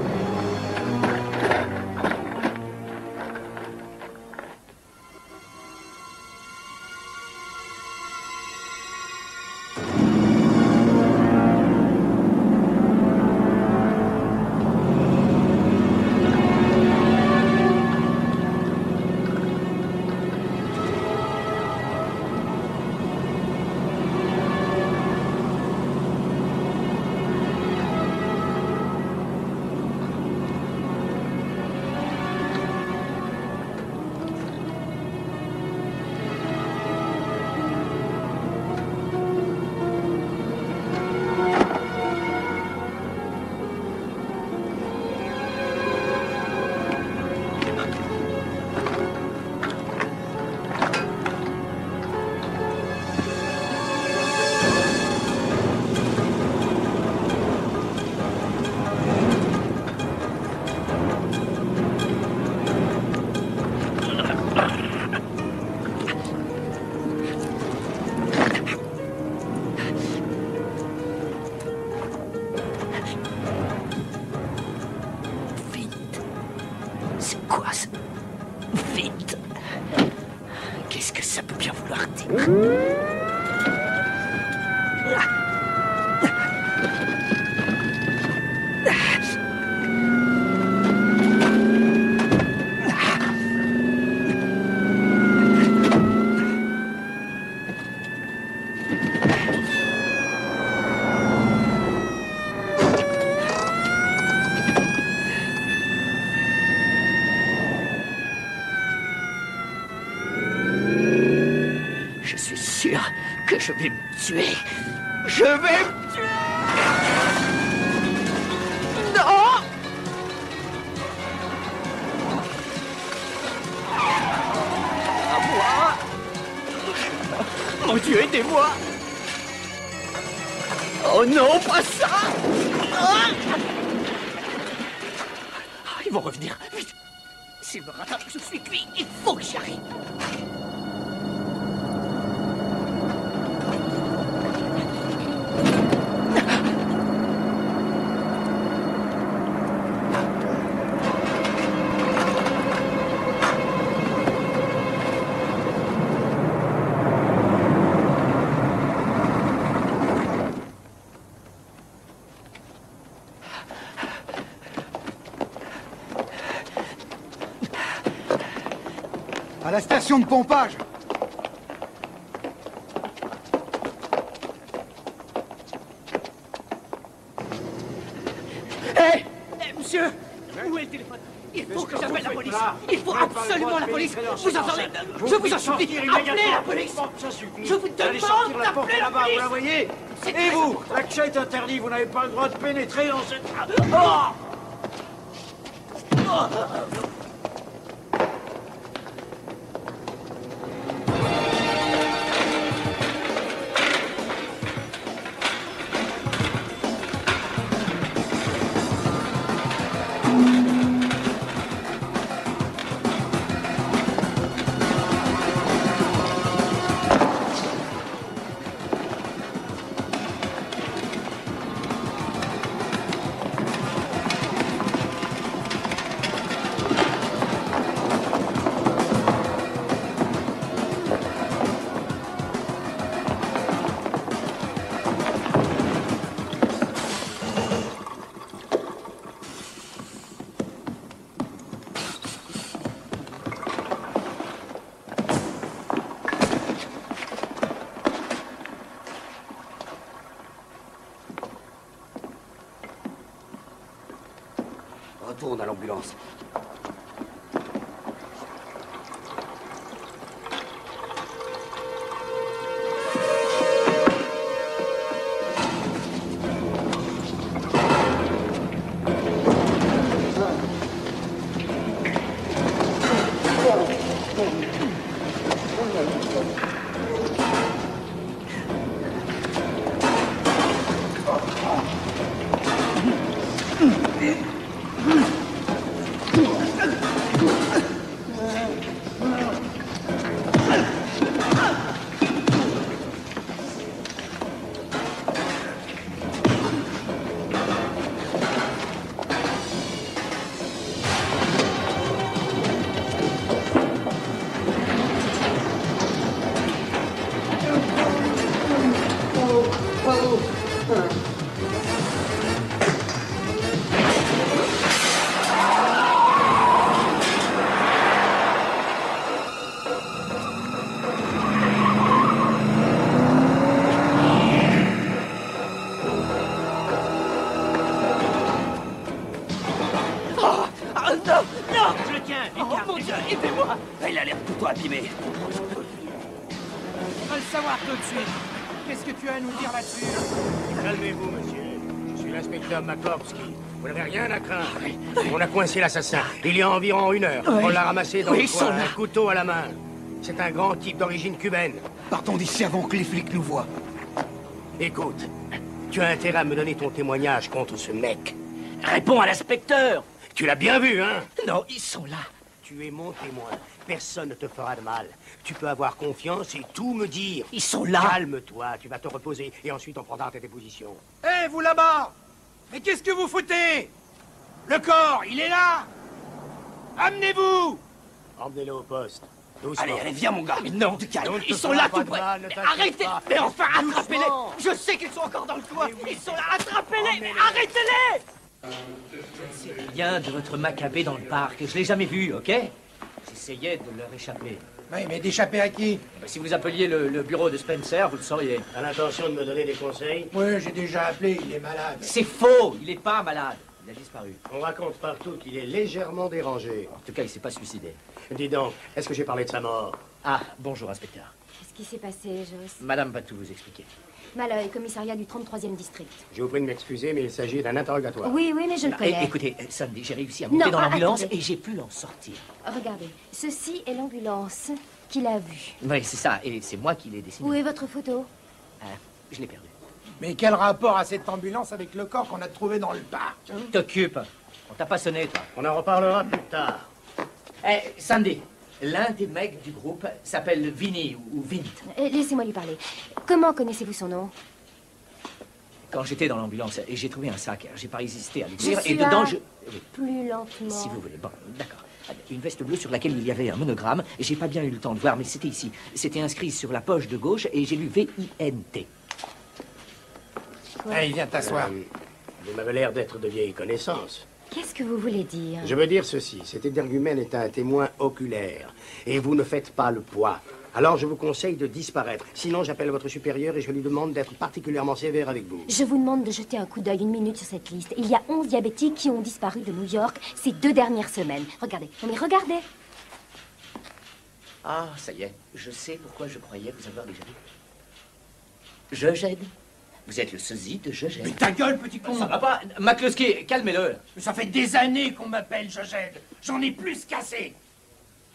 Je suis sûr que je vais me tuer. Je vais me tuer. Non. Moi. Mon Dieu, aidez-moi. Oh non, pas ça. Ah, Ils vont revenir, vite. S'ils me rattrapent, je suis cuit, il faut que j'y arrive la station de pompage. Hé Eh, monsieur Où est le téléphone? Il faut que j'appelle la police. Il faut absolument la police. Vous entendez? Je vous en supplie Appelez la police. Je vous demande sortir la porte d'appeler la là-bas, vous police. la voyez Et vous L'accès est interdit, vous n'avez pas le droit de pénétrer dans cette... Oh Vous n'avez rien à craindre. On a coincé l'assassin. Il y a environ une heure. Oui. On l'a ramassé dans Oui, le coin, un couteau à la main. C'est un grand type d'origine cubaine. Partons d'ici avant que les flics nous voient. Écoute, tu as intérêt à me donner ton témoignage contre ce mec. Réponds à l'inspecteur Tu l'as bien vu, hein? Non, ils sont là. Tu es mon témoin. Personne ne te fera de mal. Tu peux avoir confiance et tout me dire. Ils sont là. Calme-toi, tu vas te reposer et ensuite on prendra tes dépositions. Hé, vous là-bas Mais qu'est-ce que vous foutez? Le corps, il est là Amenez-vous Emmenez-le au poste. Doucement. Allez, allez, viens, mon gars. Mais non, On calme, ils sont là tout de près. mal, Mais arrêtez pas. Mais enfin, attrapez-les. Je sais qu'ils sont encore dans le coin Ils sont là, attrapez-les Mais arrêtez-les Je ne sais rien de votre macabé dans le parc. Je l'ai jamais vu, ok? J'essayais de leur échapper. Oui, mais d'échapper à qui si vous appeliez le, le bureau de Spencer, vous le sauriez. T'as l'intention de me donner des conseils Oui, j'ai déjà appelé, il est malade. C'est faux Il est pas malade. Il a disparu. On raconte partout qu'il est légèrement dérangé. En tout cas, il s'est pas suicidé. Dis donc, est-ce que j'ai parlé de sa mort? Ah, bonjour, inspecteur. Qu'est-ce qui s'est passé, Joss Madame va tout vous expliquer. Malheureusement, commissariat du 33e district. Je vous prie de m'excuser, mais il s'agit d'un interrogatoire. Oui, oui, mais je le connais. écoutez, euh, Sandy, j'ai réussi à monter Non, dans ah, l'ambulance et j'ai pu en sortir. Regardez, ceci est l'ambulance qu'il a vue. Oui, c'est ça, et c'est moi qui l'ai dessiné. Où est votre photo? Ah, je l'ai perdu. Mais quel rapport a cette ambulance avec le corps qu'on a trouvé dans le parc hein? T'occupe. On t'a pas sonné, toi. On en reparlera plus tard. Eh, Sandy, l'un des mecs du groupe s'appelle Vinny ou, Vint. Eh, Laissez-moi lui parler. Comment connaissez-vous son nom? Quand j'étais dans l'ambulance, et j'ai trouvé un sac, j'ai pas résisté à Je l'ouvrir, et dedans, je... oui, Plus lentement. si vous voulez. Bon, d'accord. Une veste bleue sur laquelle il y avait un monogramme, et j'ai pas bien eu le temps de voir, mais c'était ici. C'était inscrit sur la poche de gauche, et j'ai lu V-I-N-T. Allez, viens t'asseoir. Euh, vous m'avez l'air d'être de vieilles connaissances. Qu'est-ce que vous voulez dire? Je veux dire ceci, cet énergumène est un témoin oculaire, et vous ne faites pas le poids. Alors je vous conseille de disparaître. Sinon, j'appelle votre supérieur et je lui demande d'être particulièrement sévère avec vous. Je vous demande de jeter un coup d'œil une minute sur cette liste. Il y a 11 diabétiques qui ont disparu de New York ces deux dernières semaines. Regardez, non mais regardez. Ah, ça y est, je sais pourquoi je croyais vous avoir déjà vu. Je gêne. Vous êtes le sosie de Je gêne. Mais ta gueule, petit con Ça va pas McCluskey, calmez-le. Mais ça fait des années qu'on m'appelle Jogène. J'en ai plus cassé.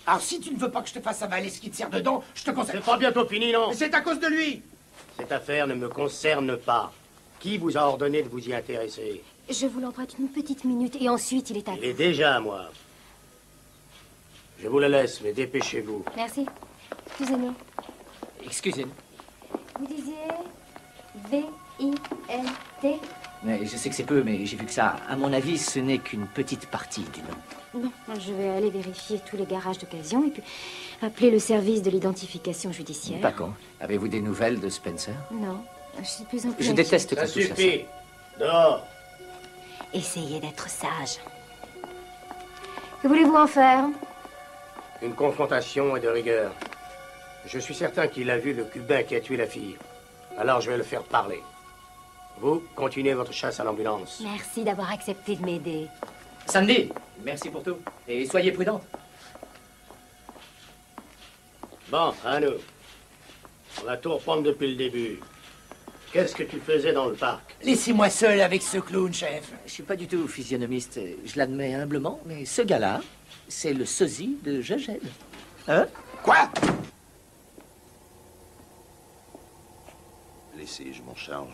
Alors si tu ne veux pas que je te fasse avaler ce qui te sert dedans, je te conseille... C'est pas bientôt fini, non? Mais c'est à cause de lui Cette affaire ne me concerne pas. Qui vous a ordonné de vous y intéresser? Je vous l'emprunte une petite minute et ensuite il est à Il est déjà à moi. Je vous la laisse, mais dépêchez-vous. Merci. Excusez-nous. Excusez-moi. Vous disiez Mais je sais que c'est peu, mais j'ai vu que ça, à mon avis, ce n'est qu'une petite partie du nom. Non, je vais aller vérifier tous les garages d'occasion et puis appeler le service de l'identification judiciaire. Pas con. Avez-vous des nouvelles de Spencer? Non, je suis plus en plus Je déteste qu'on touche à ça. suffit. Dehors. Essayez d'être sage. Que voulez-vous en faire? Une confrontation et de rigueur. Je suis certain qu'il a vu le Cubain qui a tué la fille. Alors je vais le faire parler. Vous, continuez votre chasse à l'ambulance. Merci d'avoir accepté de m'aider. Sandy, merci pour tout. Et soyez prudente. Bon, à nous. On va tout reprendre depuis le début. Qu'est-ce que tu faisais dans le parc? Laissez-moi seul avec ce clown, chef. Je suis pas du tout physionomiste, je l'admets humblement, mais ce gars-là, c'est le sosie de Jaged. Hein? Quoi? Laissez, je m'en charge.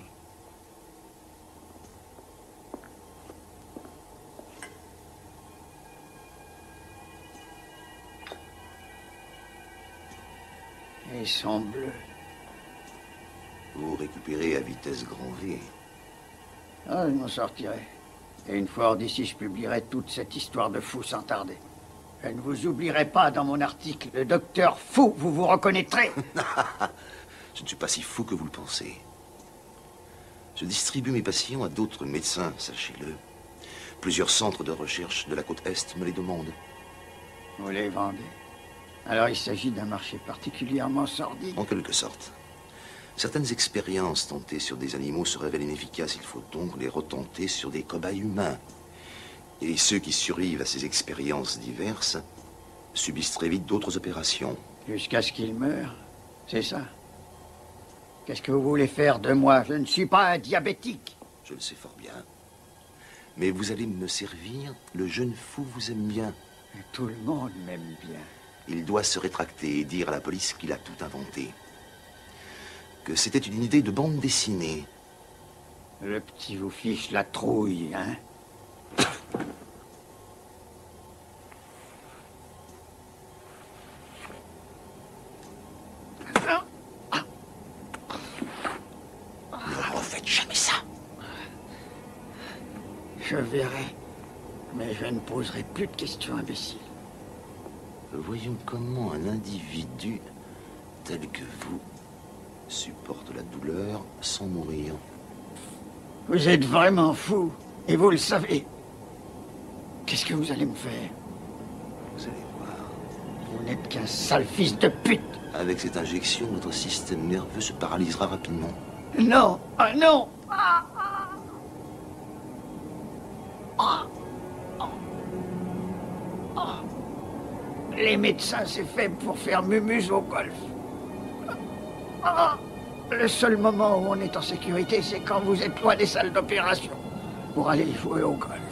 Ils sont bleus. Vous récupérez à vitesse grand V. Ah, je m'en sortirai. Et une fois hors d'ici, je publierai toute cette histoire de fou sans tarder. Je ne vous oublierai pas dans mon article. Le docteur fou, vous vous reconnaîtrez. [laughs] Je ne suis pas si fou que vous le pensez. Je distribue mes patients à d'autres médecins, sachez-le. Plusieurs centres de recherche de la côte Est me les demandent. Vous les vendez. Alors il s'agit d'un marché particulièrement sordide. En quelque sorte. Certaines expériences tentées sur des animaux se révèlent inefficaces. Il faut donc les retenter sur des cobayes humains. Et ceux qui survivent à ces expériences diverses subissent très vite d'autres opérations. Jusqu'à ce qu'ils meurent. C'est ça. Qu'est-ce que vous voulez faire de moi? Je ne suis pas un diabétique. Je le sais fort bien. Mais vous allez me servir. Le jeune fou vous aime bien. Tout le monde m'aime bien. Il doit se rétracter et dire à la police qu'il a tout inventé. Que c'était une idée de bande dessinée. Le petit vous fiche la trouille, hein Ne refaites jamais ça. Je verrai. Mais je ne poserai plus de questions imbéciles. Voyons comment un individu tel que vous supporte la douleur sans mourir. Vous êtes vraiment fou. Et vous le savez. Qu'est-ce que vous allez me faire? Vous allez voir. Vous n'êtes qu'un sale fils de pute. Avec cette injection, votre système nerveux se paralysera rapidement. Non Ah non Ah. Les médecins, c'est fait pour faire mumuse au golf. Ah. Le seul moment où on est en sécurité, c'est quand vous êtes loin des salles d'opération pour aller jouer au golf.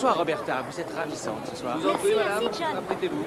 Bonsoir, Roberta. Vous êtes ravissante ce soir. Vous en prie, madame. Apprêtez-vous.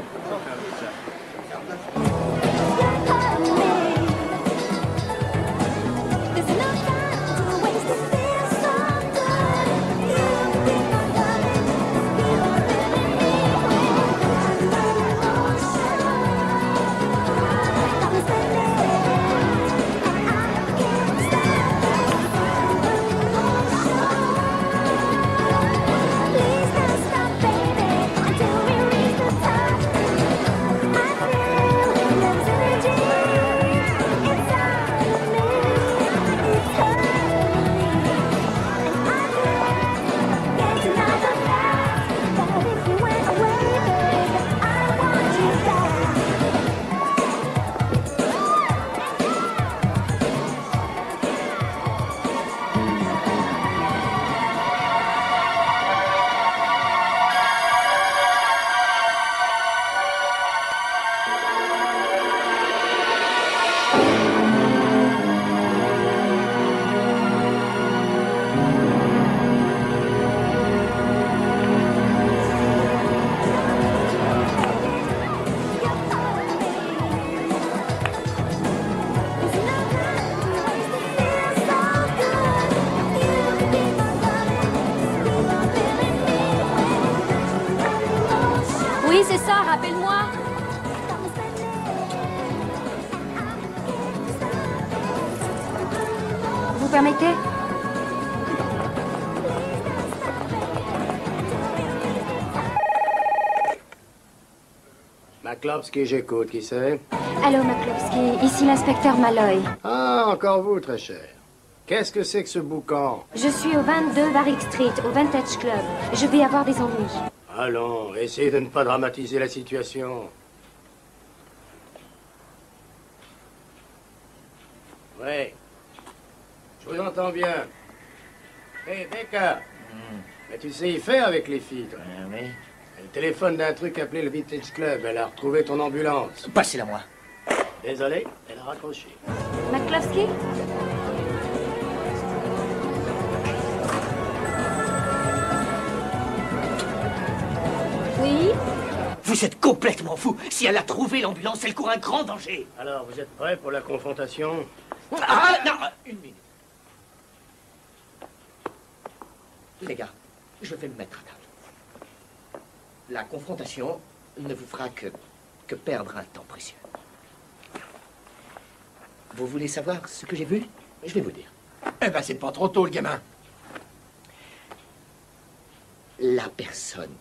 McCloskey, j'écoute. Qui c'est? Allô, McCloskey. Ici l'inspecteur Malloy. Ah, encore vous, très cher. Qu'est-ce que c'est que ce boucan? Je suis au 22 Warwick Street, au Vintage Club. Je vais avoir des ennuis. Allons, essayez de ne pas dramatiser la situation. Oui. Je vous entends bien. Hé, Becca Mais tu sais y faire avec les filles, toi. oui. Elle téléphone d'un truc appelé le Vintage Club. Elle a retrouvé ton ambulance. Passez-la moi. Désolé, elle a raccroché. McCloskey Oui? Vous êtes complètement fou. Si elle a trouvé l'ambulance, elle court un grand danger. Alors, vous êtes prêts pour la confrontation? Ah, non, une minute. Les gars, je vais me mettre à table. La confrontation ne vous fera que, que perdre un temps précieux. Vous voulez savoir ce que j'ai vu? Je vais vous dire. Eh ben, c'est pas trop tôt, le gamin. La personne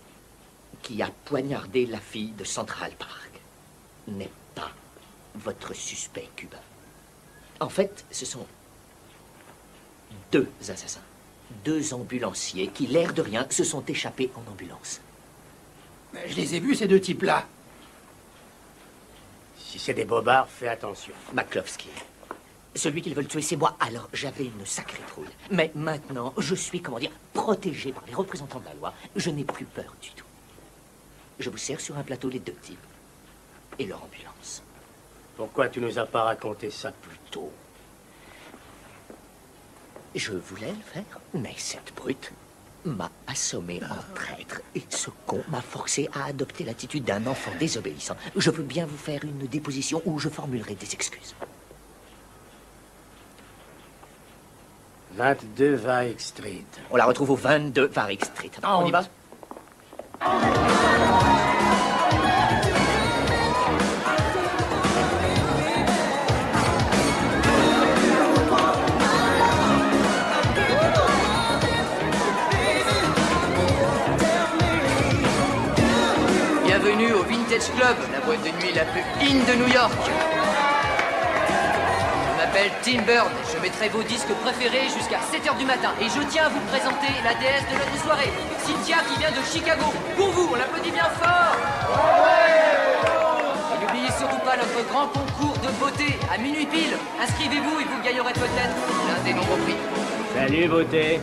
qui a poignardé la fille de Central Park n'est pas votre suspect cubain. En fait, ce sont deux assassins, deux ambulanciers qui, l'air de rien, se sont échappés en ambulance. Mais Je les ai vus, ces deux types-là. Si c'est des bobards, fais attention. Maklovski. Celui qu'ils veulent tuer, c'est moi. Alors, j'avais une sacrée trouille. Mais maintenant, je suis, comment dire, protégé par les représentants de la loi. Je n'ai plus peur du tout. Je vous sers sur un plateau les deux types et leur ambulance. Pourquoi tu nous as pas raconté ça plus tôt? Je voulais le faire, mais cette brute m'a assommé en traître. Et ce con m'a forcé à adopter l'attitude d'un enfant désobéissant. Je veux bien vous faire une déposition où je formulerai des excuses. 22 Vaik Street. On la retrouve au 22 Varick Street. On y va Club, la boîte de nuit la plus in de New York. Je m'appelle Tim Burn, je mettrai vos disques préférés jusqu'à 7h du matin. Et je tiens à vous présenter la déesse de notre soirée, Cynthia qui vient de Chicago. Pour vous, on l'applaudit bien fort Et n'oubliez surtout pas notre grand concours de beauté à minuit pile. Inscrivez-vous et vous gagnerez peut-être l'un des nombreux prix. Salut, beauté.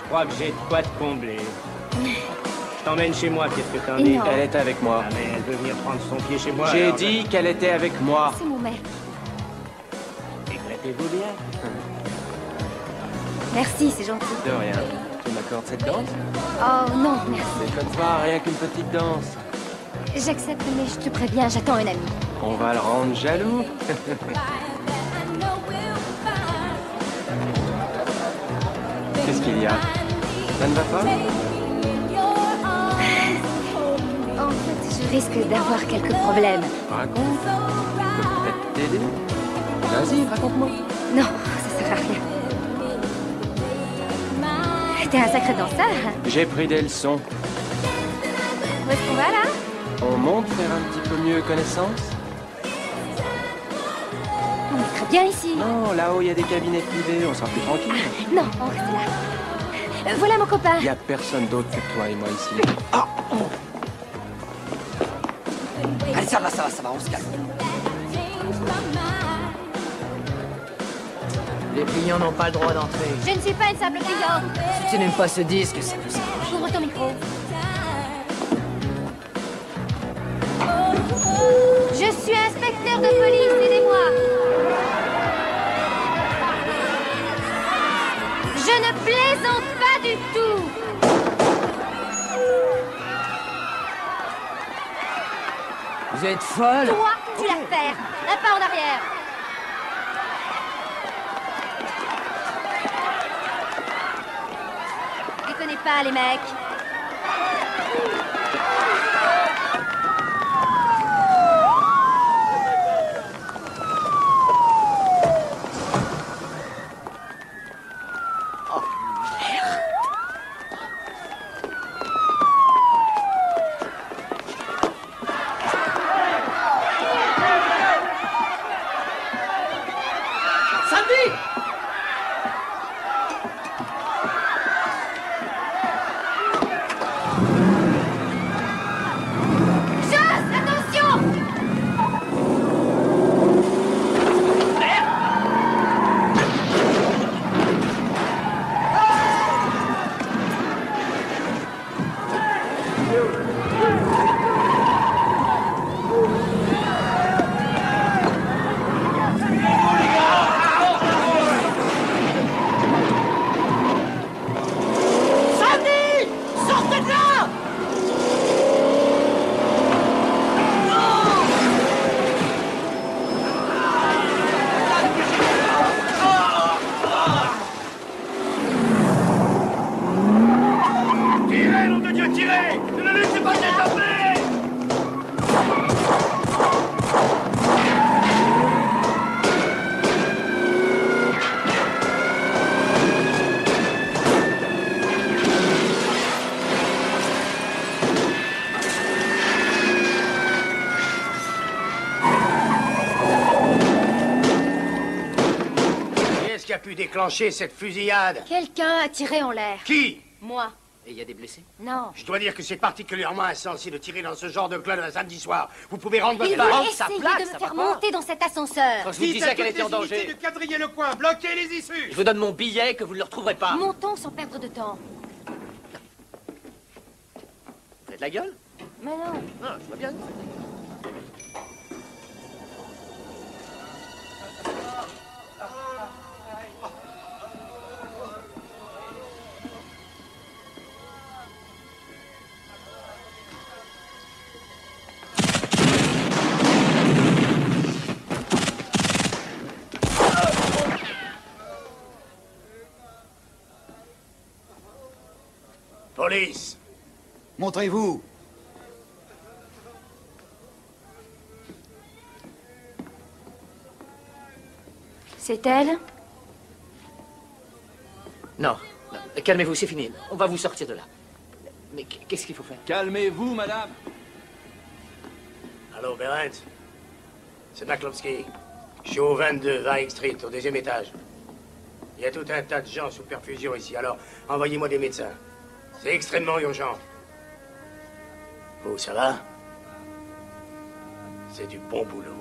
Je crois que j'ai de quoi te combler. Je t'emmène chez moi, qu'est-ce que t'en dis. Elle était avec moi. Ah, mais elle veut venir prendre son pied chez moi. J'ai dit qu'elle était avec moi. C'est mon maître. Éclatez-vous bien. Merci, c'est gentil. De rien. Tu m'accordes cette danse Oh non, merci. C'est comme ça, rien qu'une petite danse. J'accepte, mais je te préviens, j'attends un ami. On va le rendre jaloux. [laughs] Qu'est-ce qu'il y a? Ça ne va pas? Risque d'avoir quelques problèmes. Raconte. Peut-être t'aider. Vas-y, raconte-moi. Non, ça sert à rien. T'es un sacré danseur. J'ai pris des leçons. Où est-ce qu'on va là? On monte faire un petit peu mieux connaissance On est très bien ici. Non, là-haut, il y a des cabinets privés, on sera plus tranquille. Non, on reste là. Voilà mon copain. Il y a personne d'autre que toi et moi ici. Ah Allez, ça va, ça va, ça va, on se calme. Les clients n'ont pas le droit d'entrer. Je ne suis pas une simple cliente. Si tu n'aimes pas ce disque, ça peut s'arranger. Ouvre ton micro. Je suis inspecteur de police, aidez-moi. Je ne plaisante pas du tout. Êtes folle Toi, tu la perds. Un pas en arrière. Déconnez pas, les mecs. Pu déclencher cette fusillade Quelqu'un a tiré en l'air. Qui Moi. Et il y a des blessés Non. Je dois dire que c'est particulièrement insensé de tirer dans ce genre de club un samedi soir. Vous pouvez rendre votre Il place. essayer de me faire monter dans cet ascenseur. Quand je vous disais qu'elle était en danger. de quadriller le coin, bloquez les issues Je vous donne mon billet que vous ne le retrouverez pas. Montons sans perdre de temps. Vous faites la gueule Montrez-vous C'est elle Non. non. Calmez-vous, c'est fini. On va vous sortir de là. Mais qu'est-ce qu'il faut faire? Calmez-vous, madame. Allô, Berens C'est Maklowski. Je suis au 22 Varig Street, au deuxième étage. Il y a tout un tas de gens sous perfusion ici, alors envoyez-moi des médecins. C'est extrêmement urgent. Vous, ça va? C'est du bon boulot.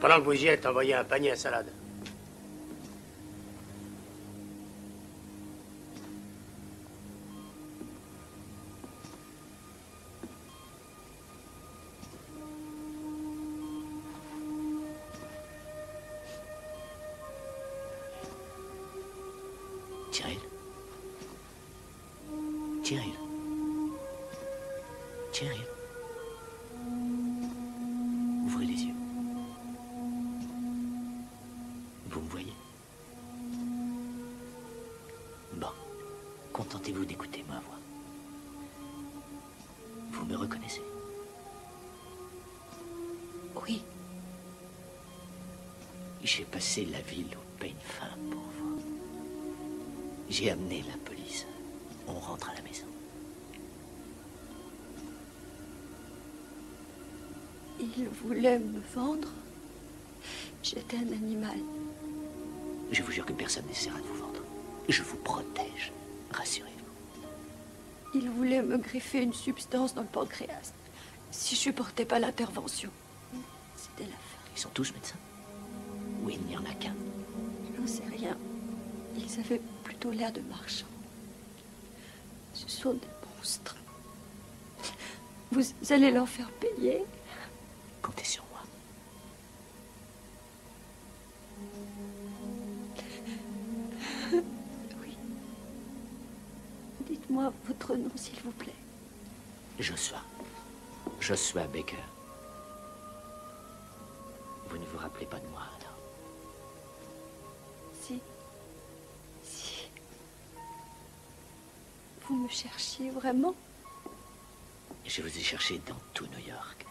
Pendant que vous y êtes, envoyez un panier à salade. Voulait me vendre. J'étais un animal. Je vous jure que personne n'essaiera de vous vendre. Je vous protège. Rassurez-vous. Il voulait me greffer une substance dans le pancréas. Si je supportais pas l'intervention, c'était la fin. Ils sont tous médecins? Oui, il n'y en a qu'un. Je n'en sais rien. Ils avaient plutôt l'air de marchands. Ce sont des monstres. Vous allez leur faire payer? Je vous ai cherché dans tout New York.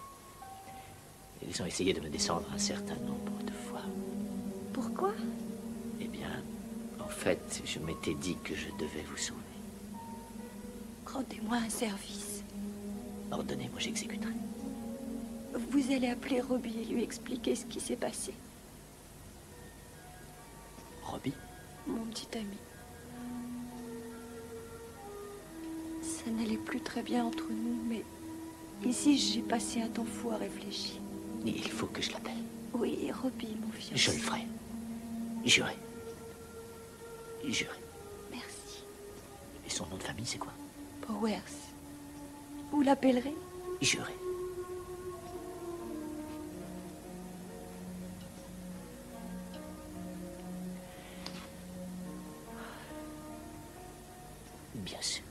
Ils ont essayé de me descendre un certain nombre de fois. Pourquoi Eh bien, en fait, je m'étais dit que je devais vous sauver. Rendez-moi un service. Ordonnez-moi, j'exécuterai. Vous allez appeler Robbie et lui expliquer ce qui s'est passé. Robbie? Mon petit ami. N'allait plus très bien entre nous, mais ici j'ai passé un temps fou à réfléchir. Il faut que je l'appelle. Oui, Robbie, mon fiancé. Je le ferai. Juré. Juré. Merci. Et son nom de famille, c'est quoi? Powers. Vous l'appellerez? Juré. Bien sûr.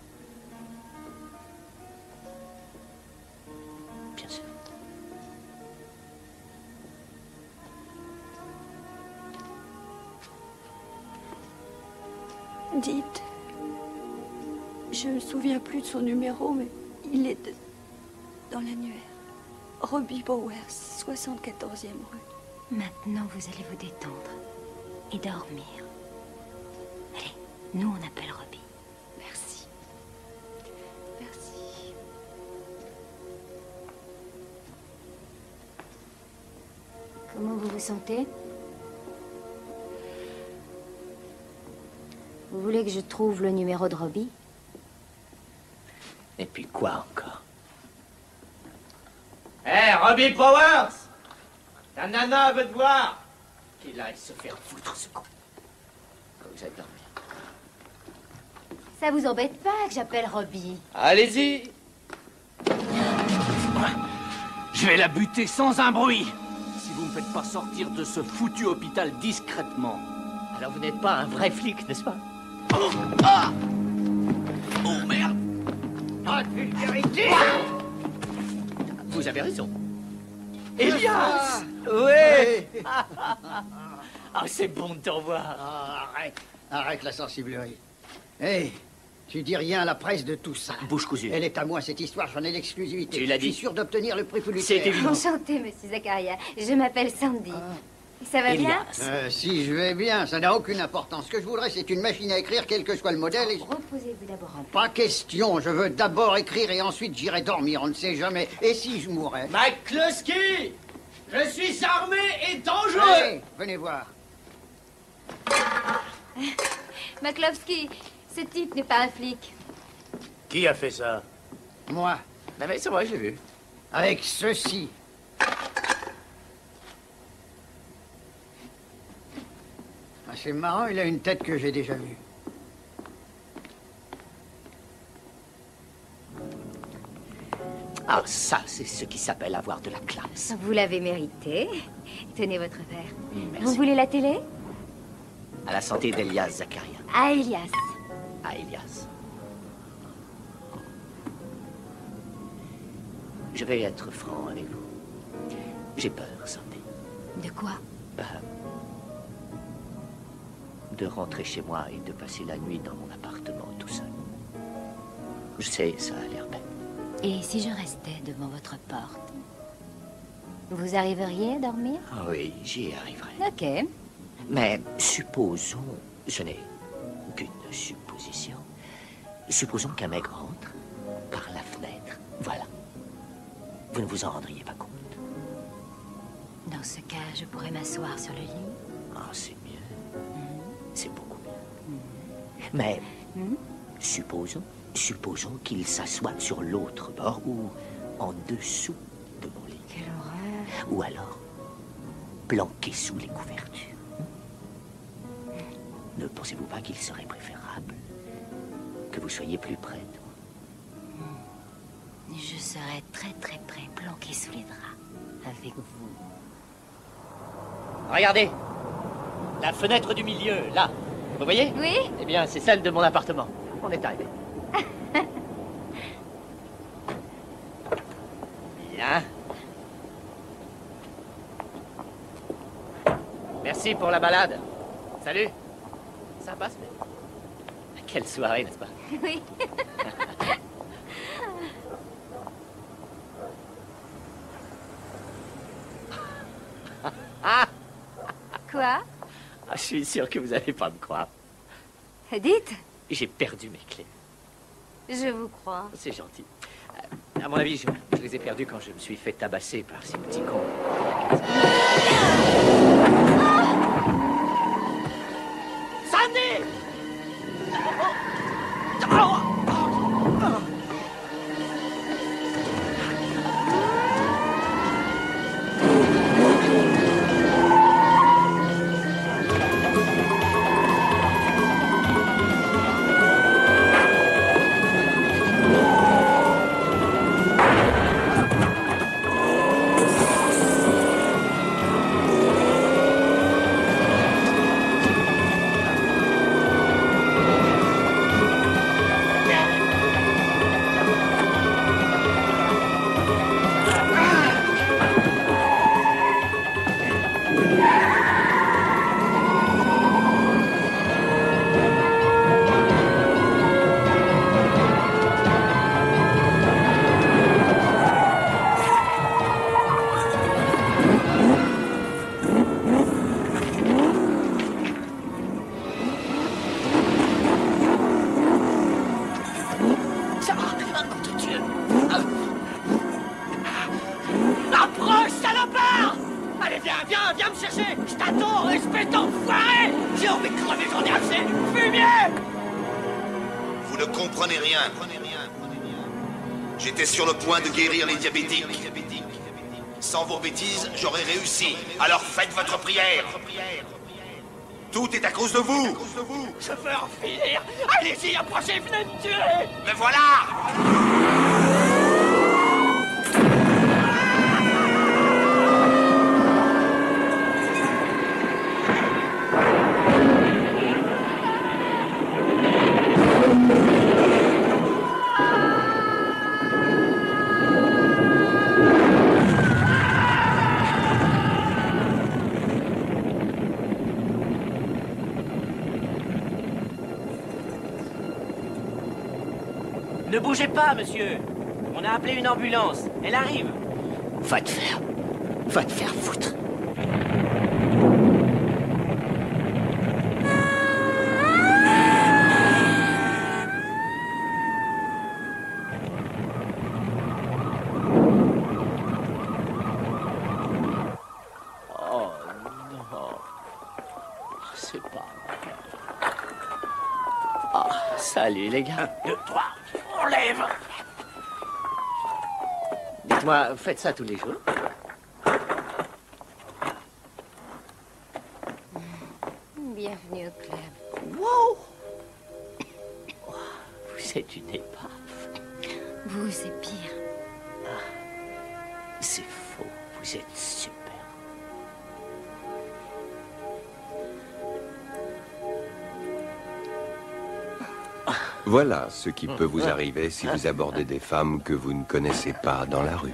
Dites. Je me souviens plus de son numéro, mais il est de- dans l'annuaire. Robbie Bowers, 74e rue. Maintenant, vous allez vous détendre et dormir. Allez, nous, on appelle Robbie. Merci. Merci. Comment vous vous sentez? Voulez que je trouve le numéro de Robbie? Et puis quoi encore? Hé, Robbie Powers Ta nana veut te voir Qu'il aille se faire foutre, ce con. Que j'aille dormir. Ça vous embête pas que j'appelle Robbie? Allez-y Je vais la buter sans un bruit. Si vous me faites pas sortir de ce foutu hôpital discrètement. Alors vous n'êtes pas un vrai flic, n'est-ce pas? Ah Oh merde Ah, vulgarité Vous avez raison. Elias Oui [laughs] Ah, c'est bon de te revoir. Ah, arrête, arrête la sensiblerie. Hé, tu dis rien à la presse de tout ça. Bouche cousue. Elle est à moi, cette histoire, j'en ai l'exclusivité. Tu l'as Je suis dit. sûr d'obtenir le prix Pulitzer. C'est évident. Enchantée, monsieur Zakaria. Je m'appelle Sandy. Ça va bien Euh, si je vais bien, ça n'a aucune importance. Ce que je voudrais, c'est une machine à écrire, quel que soit le modèle. Et... Reposez-vous d'abord un peu. Pas question, je veux d'abord écrire et ensuite j'irai dormir, on ne sait jamais. Et si je mourais McCluskey Je suis armé et dangereux Allez, venez voir. [laughs] Maklovski, ce type n'est pas un flic. Qui a fait ça? Moi. Mais c'est vrai, j'ai vu. Avec ceci. Ah, c'est marrant, il a une tête que j'ai déjà vue. Ah, ça, c'est ce qui s'appelle avoir de la classe. Vous l'avez mérité. Tenez votre verre. Merci. Vous voulez la télé? À la santé d'Elias Zakaria. Ah, Elias. Ah, Elias. Je vais être franc avec vous. J'ai peur, Sandy. De quoi? Euh, de rentrer chez moi et de passer la nuit dans mon appartement tout seul. Je sais, ça a l'air bête. Et si je restais devant votre porte Vous arriveriez à dormir? Ah oui, j'y arriverai. Ok. Mais supposons, ce n'est qu'une supposition, supposons qu'un mec rentre par la fenêtre. Voilà. Vous ne vous en rendriez pas compte. Dans ce cas, je pourrais m'asseoir sur le lit. Ah, c'est. C'est beaucoup mieux. Mais supposons, supposons qu'il s'assoit sur l'autre bord ou en dessous de mon lit. Quelle horreur Ou alors planqué sous les couvertures. Ne pensez-vous pas qu'il serait préférable que vous soyez plus près de moi? Je serais très très près, planqué sous les draps, avec vous. Regardez La fenêtre du milieu, là. Vous voyez Oui Eh bien, c'est celle de mon appartement. On est arrivé. [laughs] Bien. Merci pour la balade. Salut. Sympa, ce. Quelle soirée, n'est-ce pas Oui. [laughs] Ah Quoi Ah, Je suis sûr que vous n'allez pas me croire. Dites, J'ai perdu mes clés. je vous crois. C'est gentil. Euh, À mon avis, je, je les ai perdues quand je me suis fait tabasser par ces petits cons. Guérir les diabétiques. Sans vos bêtises, j'aurais réussi. Alors faites votre prière. Tout est à cause de vous. Je veux en finir Allez-y, approchez, venez me tuer Mais voilà pas, monsieur. On a appelé une ambulance. Elle arrive. Va te faire. Va te faire foutre. oh non je sais pas ah, Salut les gars. 1, 2, 3. Dites-moi, faites ça tous les jours. Ce qui peut vous arriver si vous abordez des femmes que vous ne connaissez pas dans la rue.